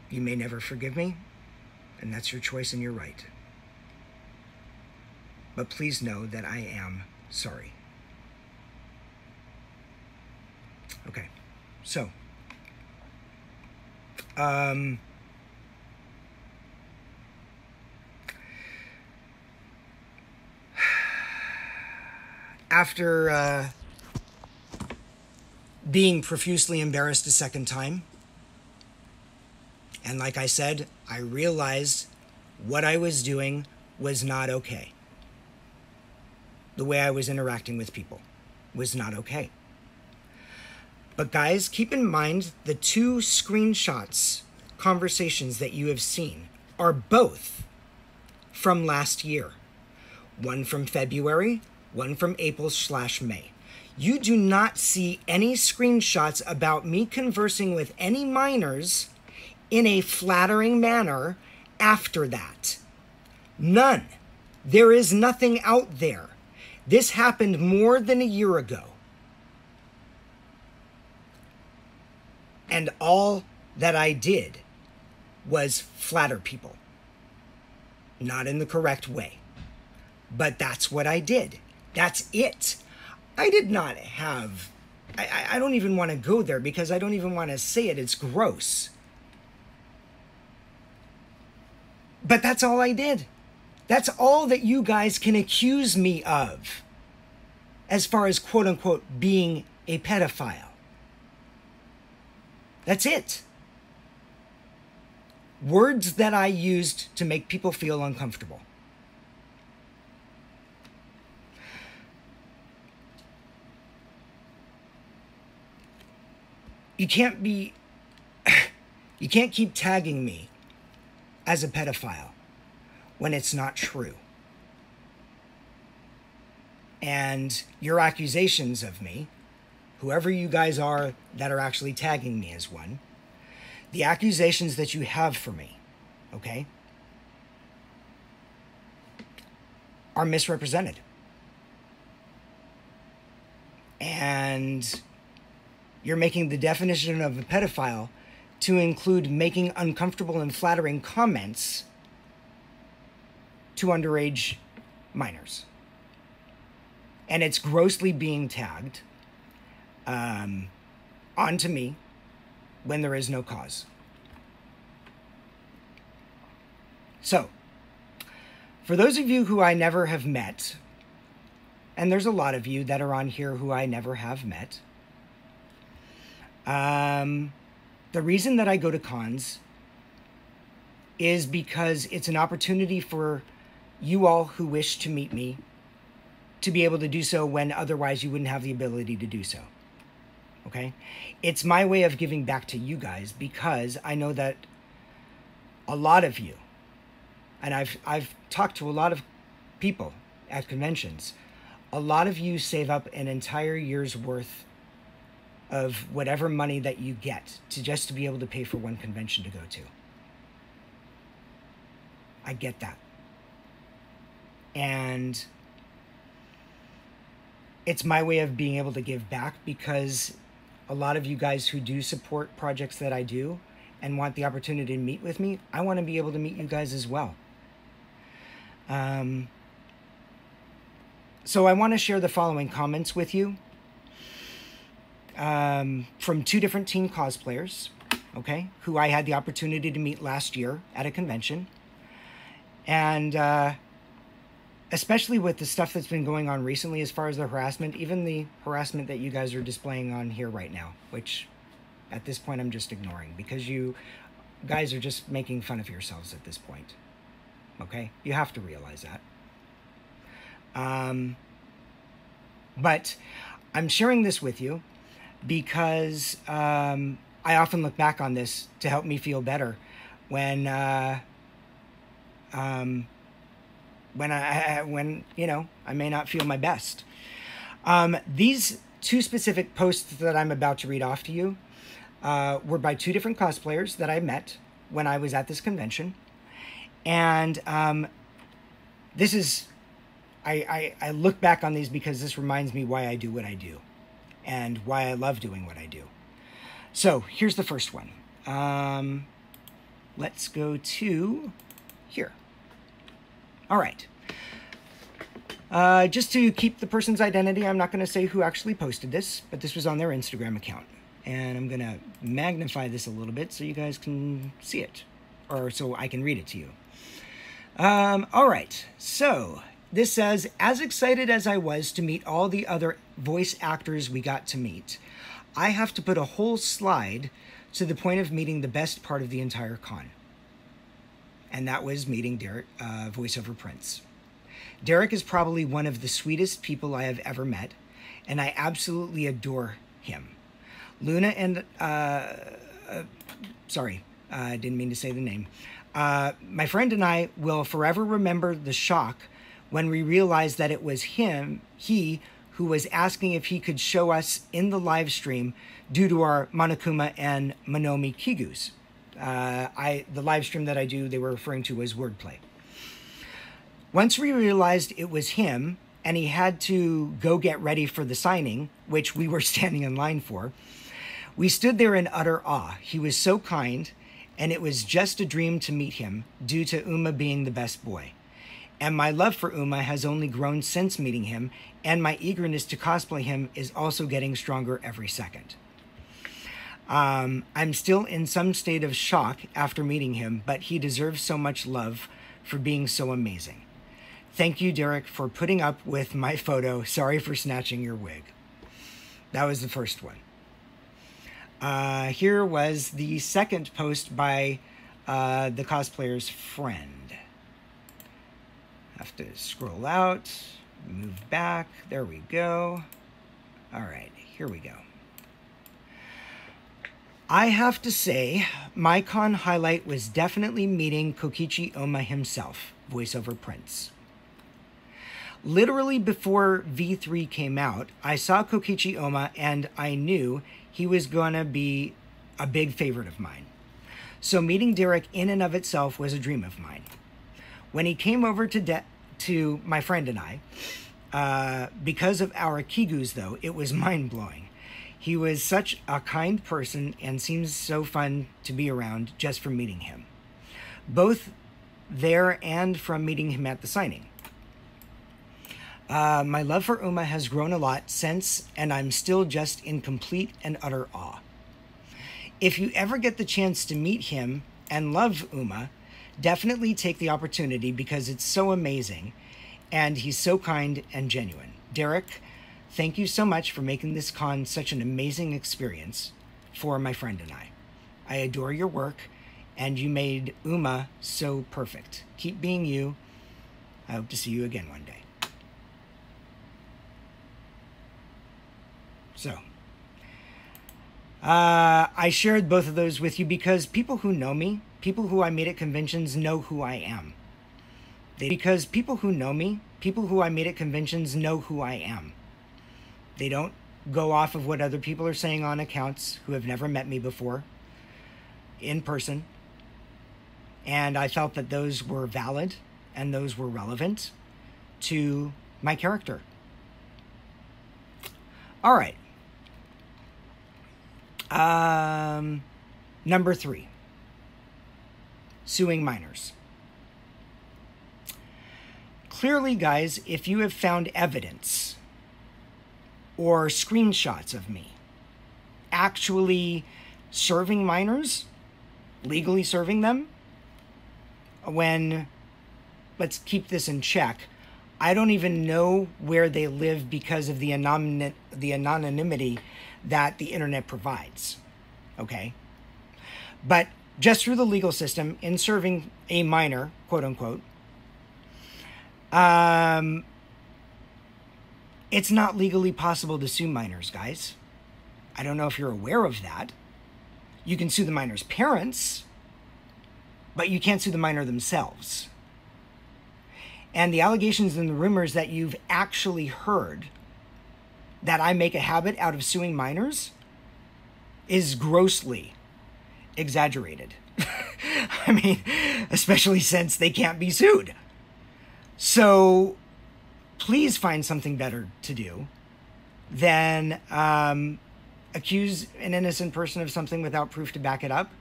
You may never forgive me, and that's your choice and your right. But please know that I am sorry. Okay. So, um, after uh, being profusely embarrassed a second time, and like I said, I realized what I was doing was not okay. The way I was interacting with people was not okay. But guys, keep in mind the two screenshots, conversations that you have seen are both from last year. One from February, one from April slash May. You do not see any screenshots about me conversing with any minors in a flattering manner after that. None. There is nothing out there. This happened more than a year ago. And all that I did was flatter people. Not in the correct way. But that's what I did. That's it. I did not have. I, I don't even want to go there because I don't even want to say it. It's gross. But that's all I did. That's all that you guys can accuse me of as far as quote unquote being a pedophile. That's it. Words that I used to make people feel uncomfortable. You can't be. You can't keep tagging me as a pedophile when it's not true. And your accusations of me, whoever you guys are that are actually tagging me as one, the accusations that you have for me, okay, are misrepresented. And you're making the definition of a pedophile to include making uncomfortable and flattering comments to underage minors. And it's grossly being tagged um, onto me when there is no cause. So, for those of you who I never have met, and there's a lot of you that are on here who I never have met, um, the reason that I go to cons is because it's an opportunity for you all who wish to meet me to be able to do so when otherwise you wouldn't have the ability to do so. Okay? It's my way of giving back to you guys because I know that a lot of you and I've I've talked to a lot of people at conventions. A lot of you save up an entire year's worth of whatever money that you get to just to be able to pay for one convention to go to. I get that. And it's my way of being able to give back because a lot of you guys who do support projects that I do and want the opportunity to meet with me, I want to be able to meet you guys as well. Um, so I want to share the following comments with you um, from two different team cosplayers, okay, who I had the opportunity to meet last year at a convention. And uh, especially with the stuff that's been going on recently as far as the harassment, even the harassment that you guys are displaying on here right now, which at this point I'm just ignoring because you guys are just making fun of yourselves at this point. Okay? You have to realize that. Um, but I'm sharing this with you because um, I often look back on this to help me feel better. When uh, um, when I when you know I may not feel my best. Um, these two specific posts that I'm about to read off to you uh, were by two different cosplayers that I met when I was at this convention, and um, this is I, I I look back on these because this reminds me why I do what I do and why I love doing what I do. So here's the first one. Um, let's go to here. All right. Uh, just to keep the person's identity, I'm not going to say who actually posted this, but this was on their Instagram account. And I'm going to magnify this a little bit so you guys can see it, or so I can read it to you. Um, all right, so this says, as excited as I was to meet all the other voice actors we got to meet, I have to put a whole slide to the point of meeting the best part of the entire con. And that was meeting Derek, uh, voiceover Prince. Derek is probably one of the sweetest people I have ever met, and I absolutely adore him. Luna and, uh, uh, sorry, I didn't mean to say the name. Uh, my friend and I will forever remember the shock when we realized that it was him, he, who was asking if he could show us in the live stream due to our Monokuma and Monomi Kigus. Uh, I the live stream that I do, they were referring to as wordplay. Once we realized it was him, and he had to go get ready for the signing, which we were standing in line for, we stood there in utter awe. He was so kind, and it was just a dream to meet him due to Oma being the best boy. And my love for Oma has only grown since meeting him, and my eagerness to cosplay him is also getting stronger every second. Um, I'm still in some state of shock after meeting him, but he deserves so much love for being so amazing. Thank you, Derek, for putting up with my photo. Sorry for snatching your wig. That was the first one. Uh, here was the second post by uh, the cosplayer's friend. Have to scroll out, move back. There we go. All right, here we go. I have to say, my con highlight was definitely meeting Kokichi Oma himself, voiceover Prince. Literally before V3 came out, I saw Kokichi Oma and I knew he was going to be a big favorite of mine. So meeting Derek in and of itself was a dream of mine. When he came over to de- to my friend and I, uh, because of our Kigus, though, it was mind blowing. He was such a kind person and seems so fun to be around just from meeting him, both there and from meeting him at the signing. Uh, my love for Oma has grown a lot since, and I'm still just in complete and utter awe. If you ever get the chance to meet him and love Oma, definitely take the opportunity because it's so amazing and he's so kind and genuine. Derek, Thank you so much for making this con such an amazing experience for my friend and I. I adore your work, and you made Oma so perfect. Keep being you. I hope to see you again one day. So, uh, I shared both of those with you because people who know me, people who I meet at conventions, know who I am. They, because people who know me, people who I meet at conventions, know who I am. They don't go off of what other people are saying on accounts who have never met me before in person. And I felt that those were valid and those were relevant to my character. All right. Um, number three suing minors. Clearly, guys, if you have found evidence or screenshots of me actually serving minors, legally serving them, when, let's keep this in check, I don't even know where they live because of the, anon- the anonymity that the internet provides. Okay? But just through the legal system, in serving a minor, quote unquote, um, it's not legally possible to sue minors, guys. I don't know if you're aware of that. You can sue the minor's parents, but you can't sue the minor themselves. And the allegations and the rumors that you've actually heard that I make a habit out of suing minors is grossly exaggerated. I mean, especially since they can't be sued. So please find something better to do than um, accuse an innocent person of something without proof to back it up.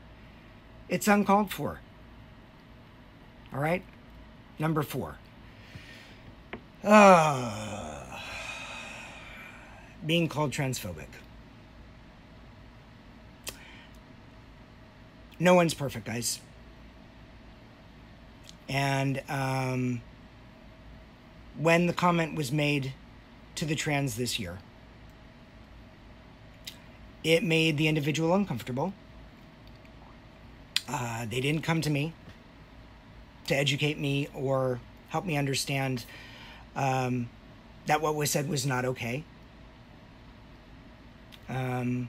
It's uncalled for. All right? Number four. Uh, being called transphobic. No one's perfect, guys. And um, when the comment was made to the trans this year, it made the individual uncomfortable. Uh, they didn't come to me to educate me or help me understand um, that what was said was not okay. Um,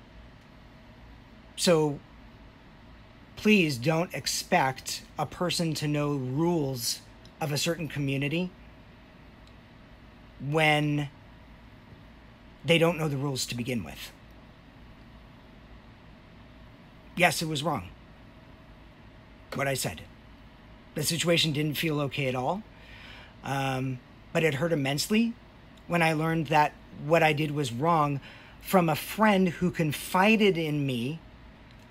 so please don't expect a person to know rules of a certain community when they don't know the rules to begin with. Yes, it was wrong. What I said. The situation didn't feel okay at all. Um, but it hurt immensely when I learned that what I did was wrong from a friend who confided in me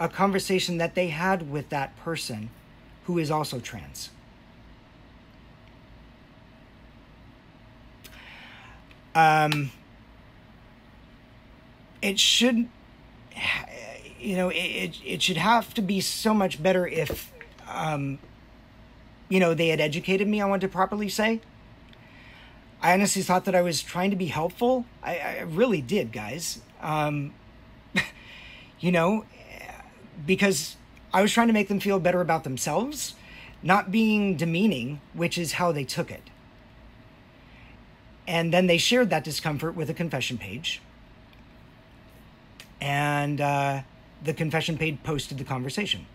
a conversation that they had with that person who is also trans. Um, it should, you know, it, it should have to be so much better if, um, you know, they had educated me I want to properly say. I honestly thought that I was trying to be helpful. I, I really did, guys. Um, you know, because I was trying to make them feel better about themselves, not being demeaning, which is how they took it. And then they shared that discomfort with a confession page. And uh, the confession page posted the conversation.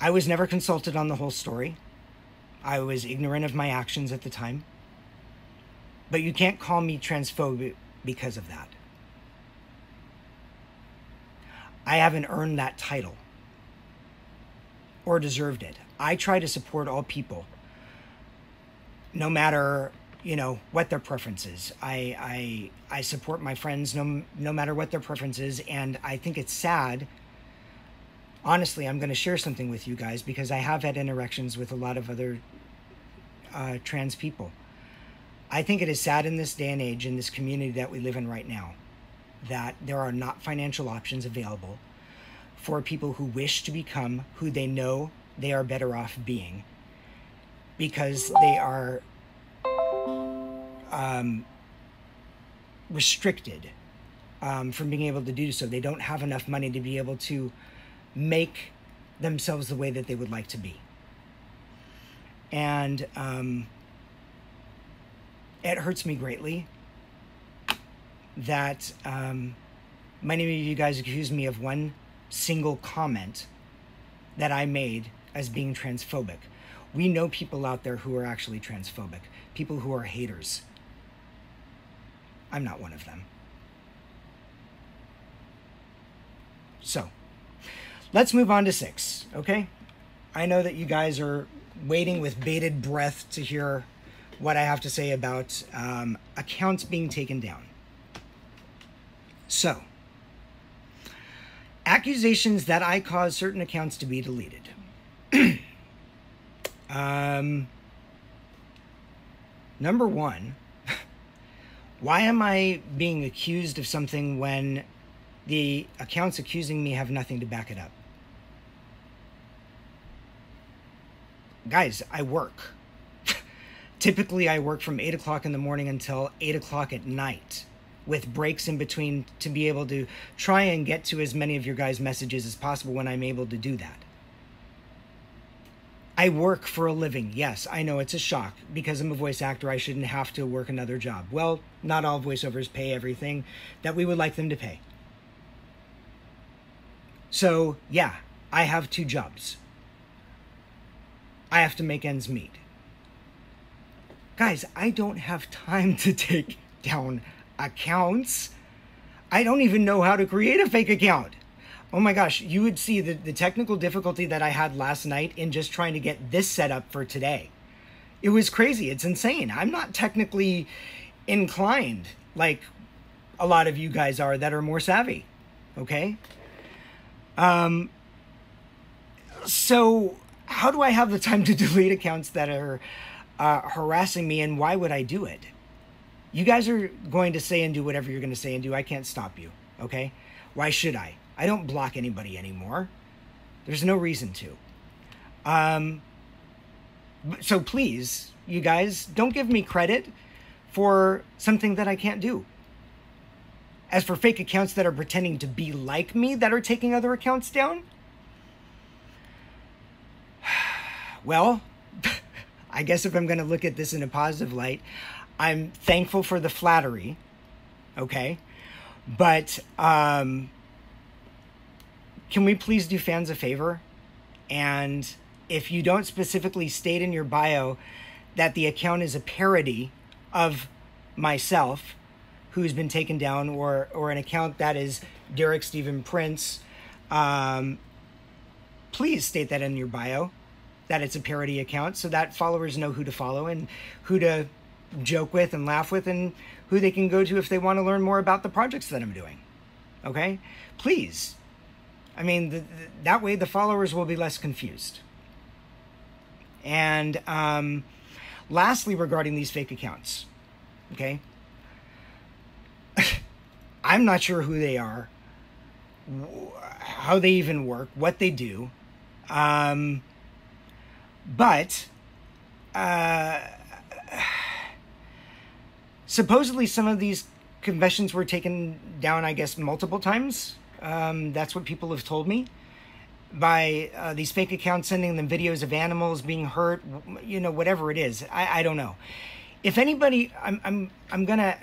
I was never consulted on the whole story. I was ignorant of my actions at the time. But you can't call me transphobic because of that. I haven't earned that title or deserved it. I try to support all people, no matter you know what their preferences. I I I support my friends no no matter what their preferences, and I think it's sad honestly, I'm going to share something with you guys because I have had interactions with a lot of other uh, trans people. I think it is sad in this day and age, in this community that we live in right now, that there are not financial options available for people who wish to become who they know they are better off being because they are um, restricted um, from being able to do so. They don't have enough money to be able to make themselves the way that they would like to be. And um, it hurts me greatly that um, many of you guys accuse me of one single comment that I made as being transphobic. We know people out there who are actually transphobic, people who are haters. I'm not one of them. So, Let's move on to six, okay? I know that you guys are waiting with bated breath to hear what I have to say about um, accounts being taken down. So, accusations that I caused certain accounts to be deleted. um, number one, why am I being accused of something when the accounts accusing me have nothing to back it up? guys, I work. Typically, I work from 8 o'clock in the morning until 8 o'clock at night with breaks in between to be able to try and get to as many of your guys' messages as possible when I'm able to do that. I work for a living. Yes, I know it's a shock. Because I'm a voice actor, I shouldn't have to work another job. Well, not all voiceovers pay everything that we would like them to pay. So, yeah, I have two jobs. I have to make ends meet. Guys, I don't have time to take down accounts. I don't even know how to create a fake account. Oh my gosh, you would see the, the technical difficulty that I had last night in just trying to get this set up for today. It was crazy. It's insane. I'm not technically inclined like a lot of you guys are that are more savvy. Okay? Um, so how do I have the time to delete accounts that are uh, harassing me and why would I do it? You guys are going to say and do whatever you're going to say and do. I can't stop you, okay? Why should I? I don't block anybody anymore. There's no reason to. Um, so please, you guys, don't give me credit for something that I can't do. As for fake accounts that are pretending to be like me that are taking other accounts down, well, I guess if I'm going to look at this in a positive light, I'm thankful for the flattery, okay? But um, can we please do fans a favor? And if you don't specifically state in your bio that the account is a parody of myself, who's been taken down, or or an account that is Derek Stephen Prince, um, please state that in your bio that it's a parody account so that followers know who to follow and who to joke with and laugh with and who they can go to if they want to learn more about the projects that I'm doing. Okay? Please. I mean, the, the, that way the followers will be less confused. And um, lastly, regarding these fake accounts, okay? I'm not sure who they are, how they even work, what they do. Um, but uh, supposedly some of these confessions were taken down, I guess, multiple times. Um, that's what people have told me by uh, these fake accounts sending them videos of animals being hurt, you know, whatever it is. I, I don't know. If anybody, I'm, I'm, I'm going to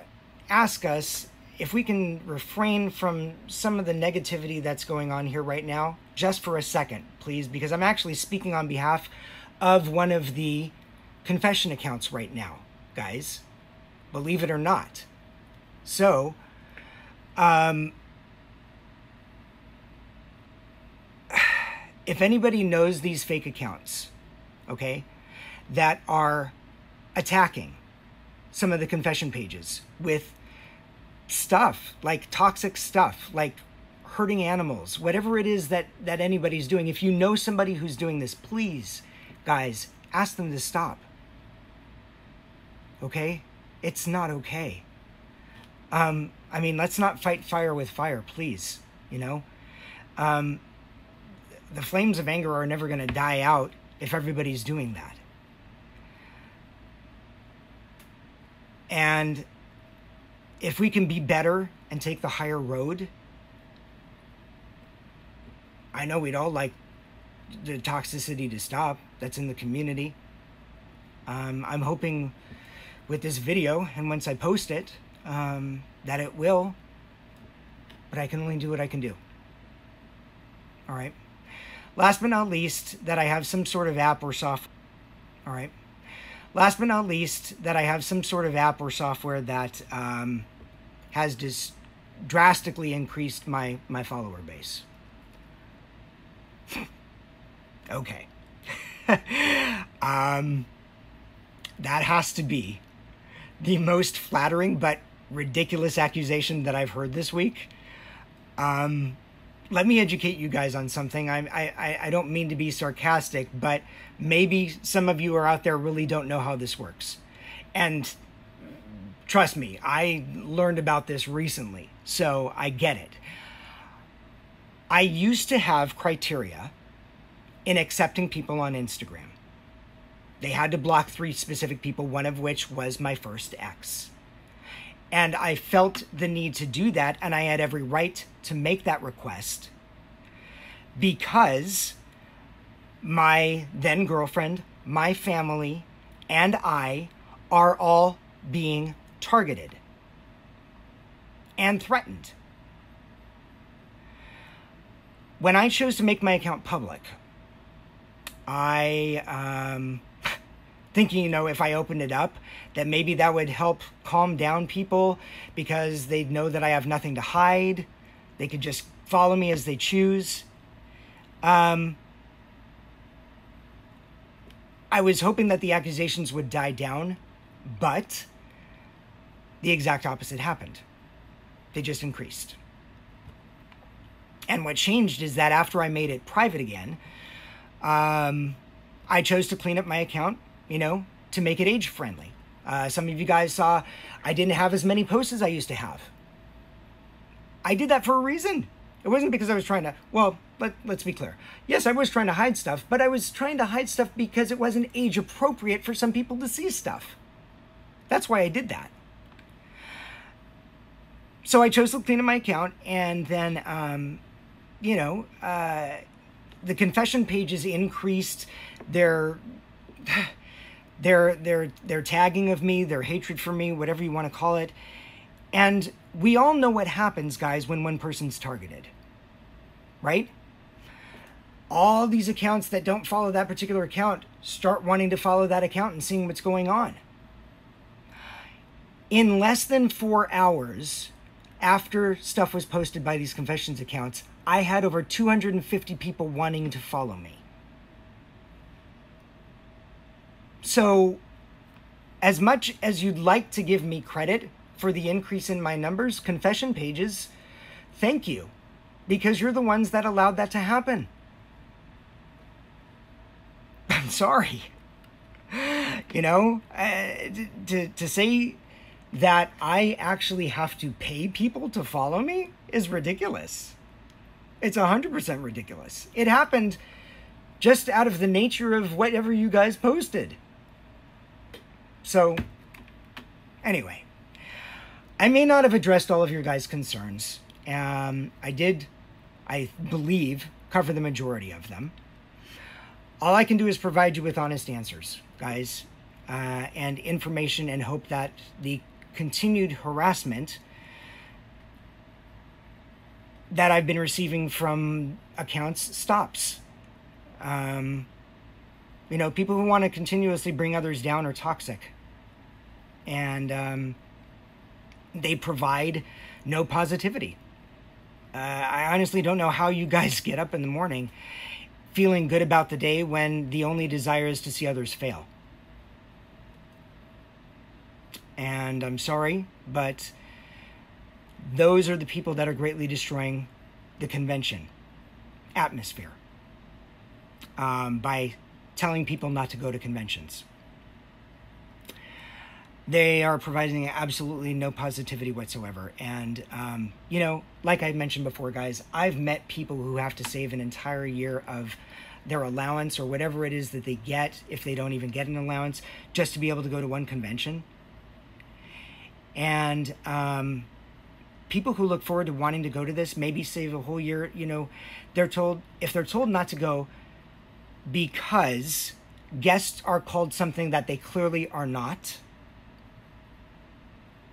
ask us if we can refrain from some of the negativity that's going on here right now, just for a second, please, because I'm actually speaking on behalf of one of the confession accounts right now, guys. Believe it or not. So, um, if anybody knows these fake accounts, okay, that are attacking some of the confession pages with stuff like toxic stuff, like hurting animals, whatever it is that that anybody's doing. If you know somebody who's doing this, please Guys, ask them to stop. Okay? It's not okay. Um, I mean, let's not fight fire with fire, please. You know? Um, the flames of anger are never going to die out if everybody's doing that. And if we can be better and take the higher road, I know we'd all like the toxicity to stop that's in the community. Um, I'm hoping with this video and once I post it um, that it will, but I can only do what I can do. All right. Last but not least, that I have some sort of app or software. All right. Last but not least, that I have some sort of app or software that um, has just drastically increased my my follower base. okay. um, that has to be the most flattering but ridiculous accusation that I've heard this week. Um, let me educate you guys on something. I, I, I don't mean to be sarcastic, but maybe some of you are out there really don't know how this works. And trust me, I learned about this recently, so I get it. I used to have criteria in accepting people on Instagram. They had to block three specific people, one of which was my first ex. And I felt the need to do that, and I had every right to make that request because my then girlfriend, my family, and I are all being targeted and threatened. When I chose to make my account public, I um, thinking, you know, if I opened it up, that maybe that would help calm down people because they'd know that I have nothing to hide. They could just follow me as they choose. Um, I was hoping that the accusations would die down, but the exact opposite happened. They just increased. And what changed is that after I made it private again, um, I chose to clean up my account, you know, to make it age friendly. Uh, some of you guys saw I didn't have as many posts as I used to have. I did that for a reason. It wasn't because I was trying to, well, let, let's be clear. Yes, I was trying to hide stuff, but I was trying to hide stuff because it wasn't age appropriate for some people to see stuff. That's why I did that. So I chose to clean up my account, and then, um, you know, uh, the confession pages increased their their their their tagging of me, their hatred for me, whatever you want to call it. And we all know what happens, guys, when one person's targeted. Right? All these accounts that don't follow that particular account start wanting to follow that account and seeing what's going on. In less than four hours after stuff was posted by these confessions accounts, I had over 250 people wanting to follow me. So, as much as you'd like to give me credit for the increase in my numbers, confession pages, thank you, because you're the ones that allowed that to happen. I'm sorry. You know, uh, to, to say that I actually have to pay people to follow me is ridiculous. It's 100% ridiculous. It happened just out of the nature of whatever you guys posted. So, anyway, I may not have addressed all of your guys' concerns. Um, I did, I believe, cover the majority of them. All I can do is provide you with honest answers, guys, uh, and information, and hope that the continued harassment that I've been receiving from accounts stops. Um, you know, people who want to continuously bring others down are toxic. And um, they provide no positivity. Uh, I honestly don't know how you guys get up in the morning feeling good about the day when the only desire is to see others fail. And I'm sorry, but those are the people that are greatly destroying the convention atmosphere um, by telling people not to go to conventions. They are providing absolutely no positivity whatsoever. And, um, you know, like I mentioned before, guys, I've met people who have to save an entire year of their allowance or whatever it is that they get if they don't even get an allowance just to be able to go to one convention. And, um, people who look forward to wanting to go to this maybe save a whole year you know they're told if they're told not to go because guests are called something that they clearly are not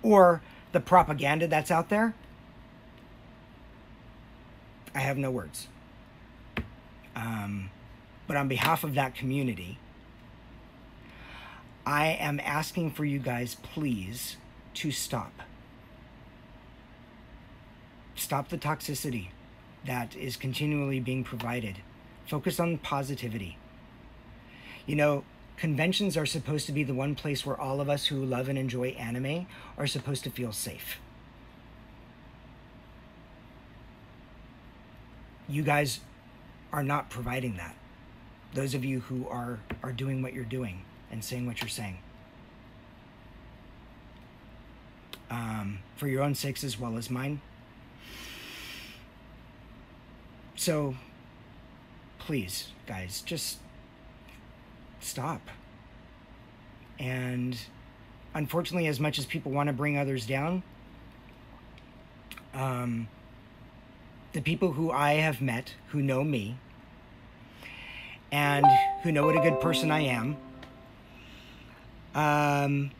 or the propaganda that's out there i have no words um, but on behalf of that community i am asking for you guys please to stop Stop the toxicity that is continually being provided. Focus on positivity. You know, conventions are supposed to be the one place where all of us who love and enjoy anime are supposed to feel safe. You guys are not providing that. Those of you who are are doing what you're doing and saying what you're saying. Um, for your own sakes as well as mine, So, please, guys, just stop. And unfortunately, as much as people want to bring others down, um, the people who I have met who know me and who know what a good person I am, um,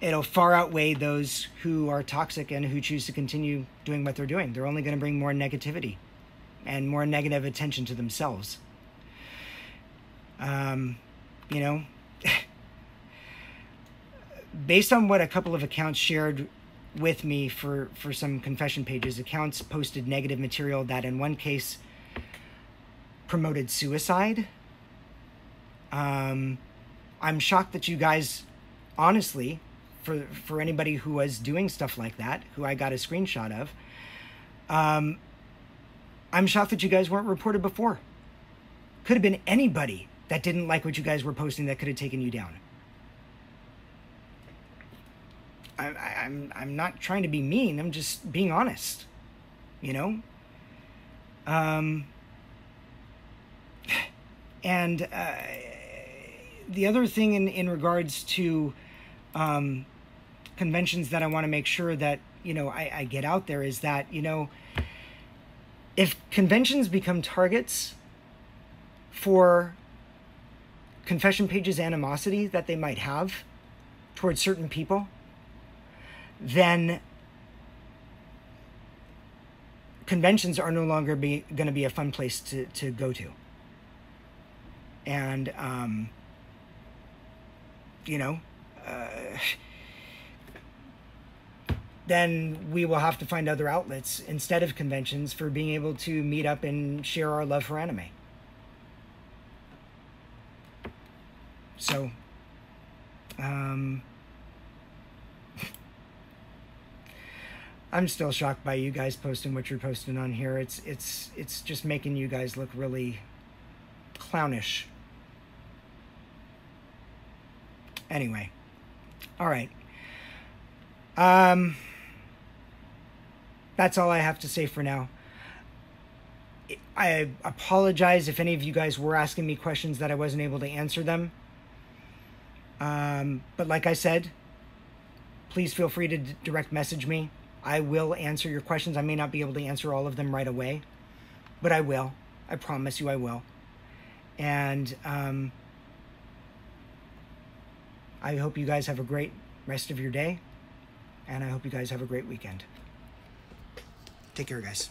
it'll far outweigh those who are toxic and who choose to continue doing what they're doing. They're only going to bring more negativity and more negative attention to themselves. Um, you know, based on what a couple of accounts shared with me for, for some confession pages, accounts posted negative material that in one case promoted suicide. Um, I'm shocked that you guys honestly for for anybody who was doing stuff like that, who I got a screenshot of. Um, I'm shocked that you guys weren't reported before. Could have been anybody that didn't like what you guys were posting that could have taken you down. I, I'm I'm not trying to be mean. I'm just being honest. you know? Um, and uh, the other thing in, in regards to um, conventions that I want to make sure that, you know, I, I get out there is that, you know, if conventions become targets for confession pages animosity that they might have towards certain people, then conventions are no longer be going to be a fun place to, to go to. And, um, you know, uh, then we will have to find other outlets instead of conventions for being able to meet up and share our love for anime. So, um, I'm still shocked by you guys posting what you're posting on here. It's it's it's just making you guys look really clownish. Anyway, all right. Um, that's all I have to say for now. I apologize if any of you guys were asking me questions that I wasn't able to answer them. Um, but like I said, please feel free to direct message me. I will answer your questions. I may not be able to answer all of them right away, but I will. I promise you I will. And um, I hope you guys have a great rest of your day. And I hope you guys have a great weekend. Take care, guys.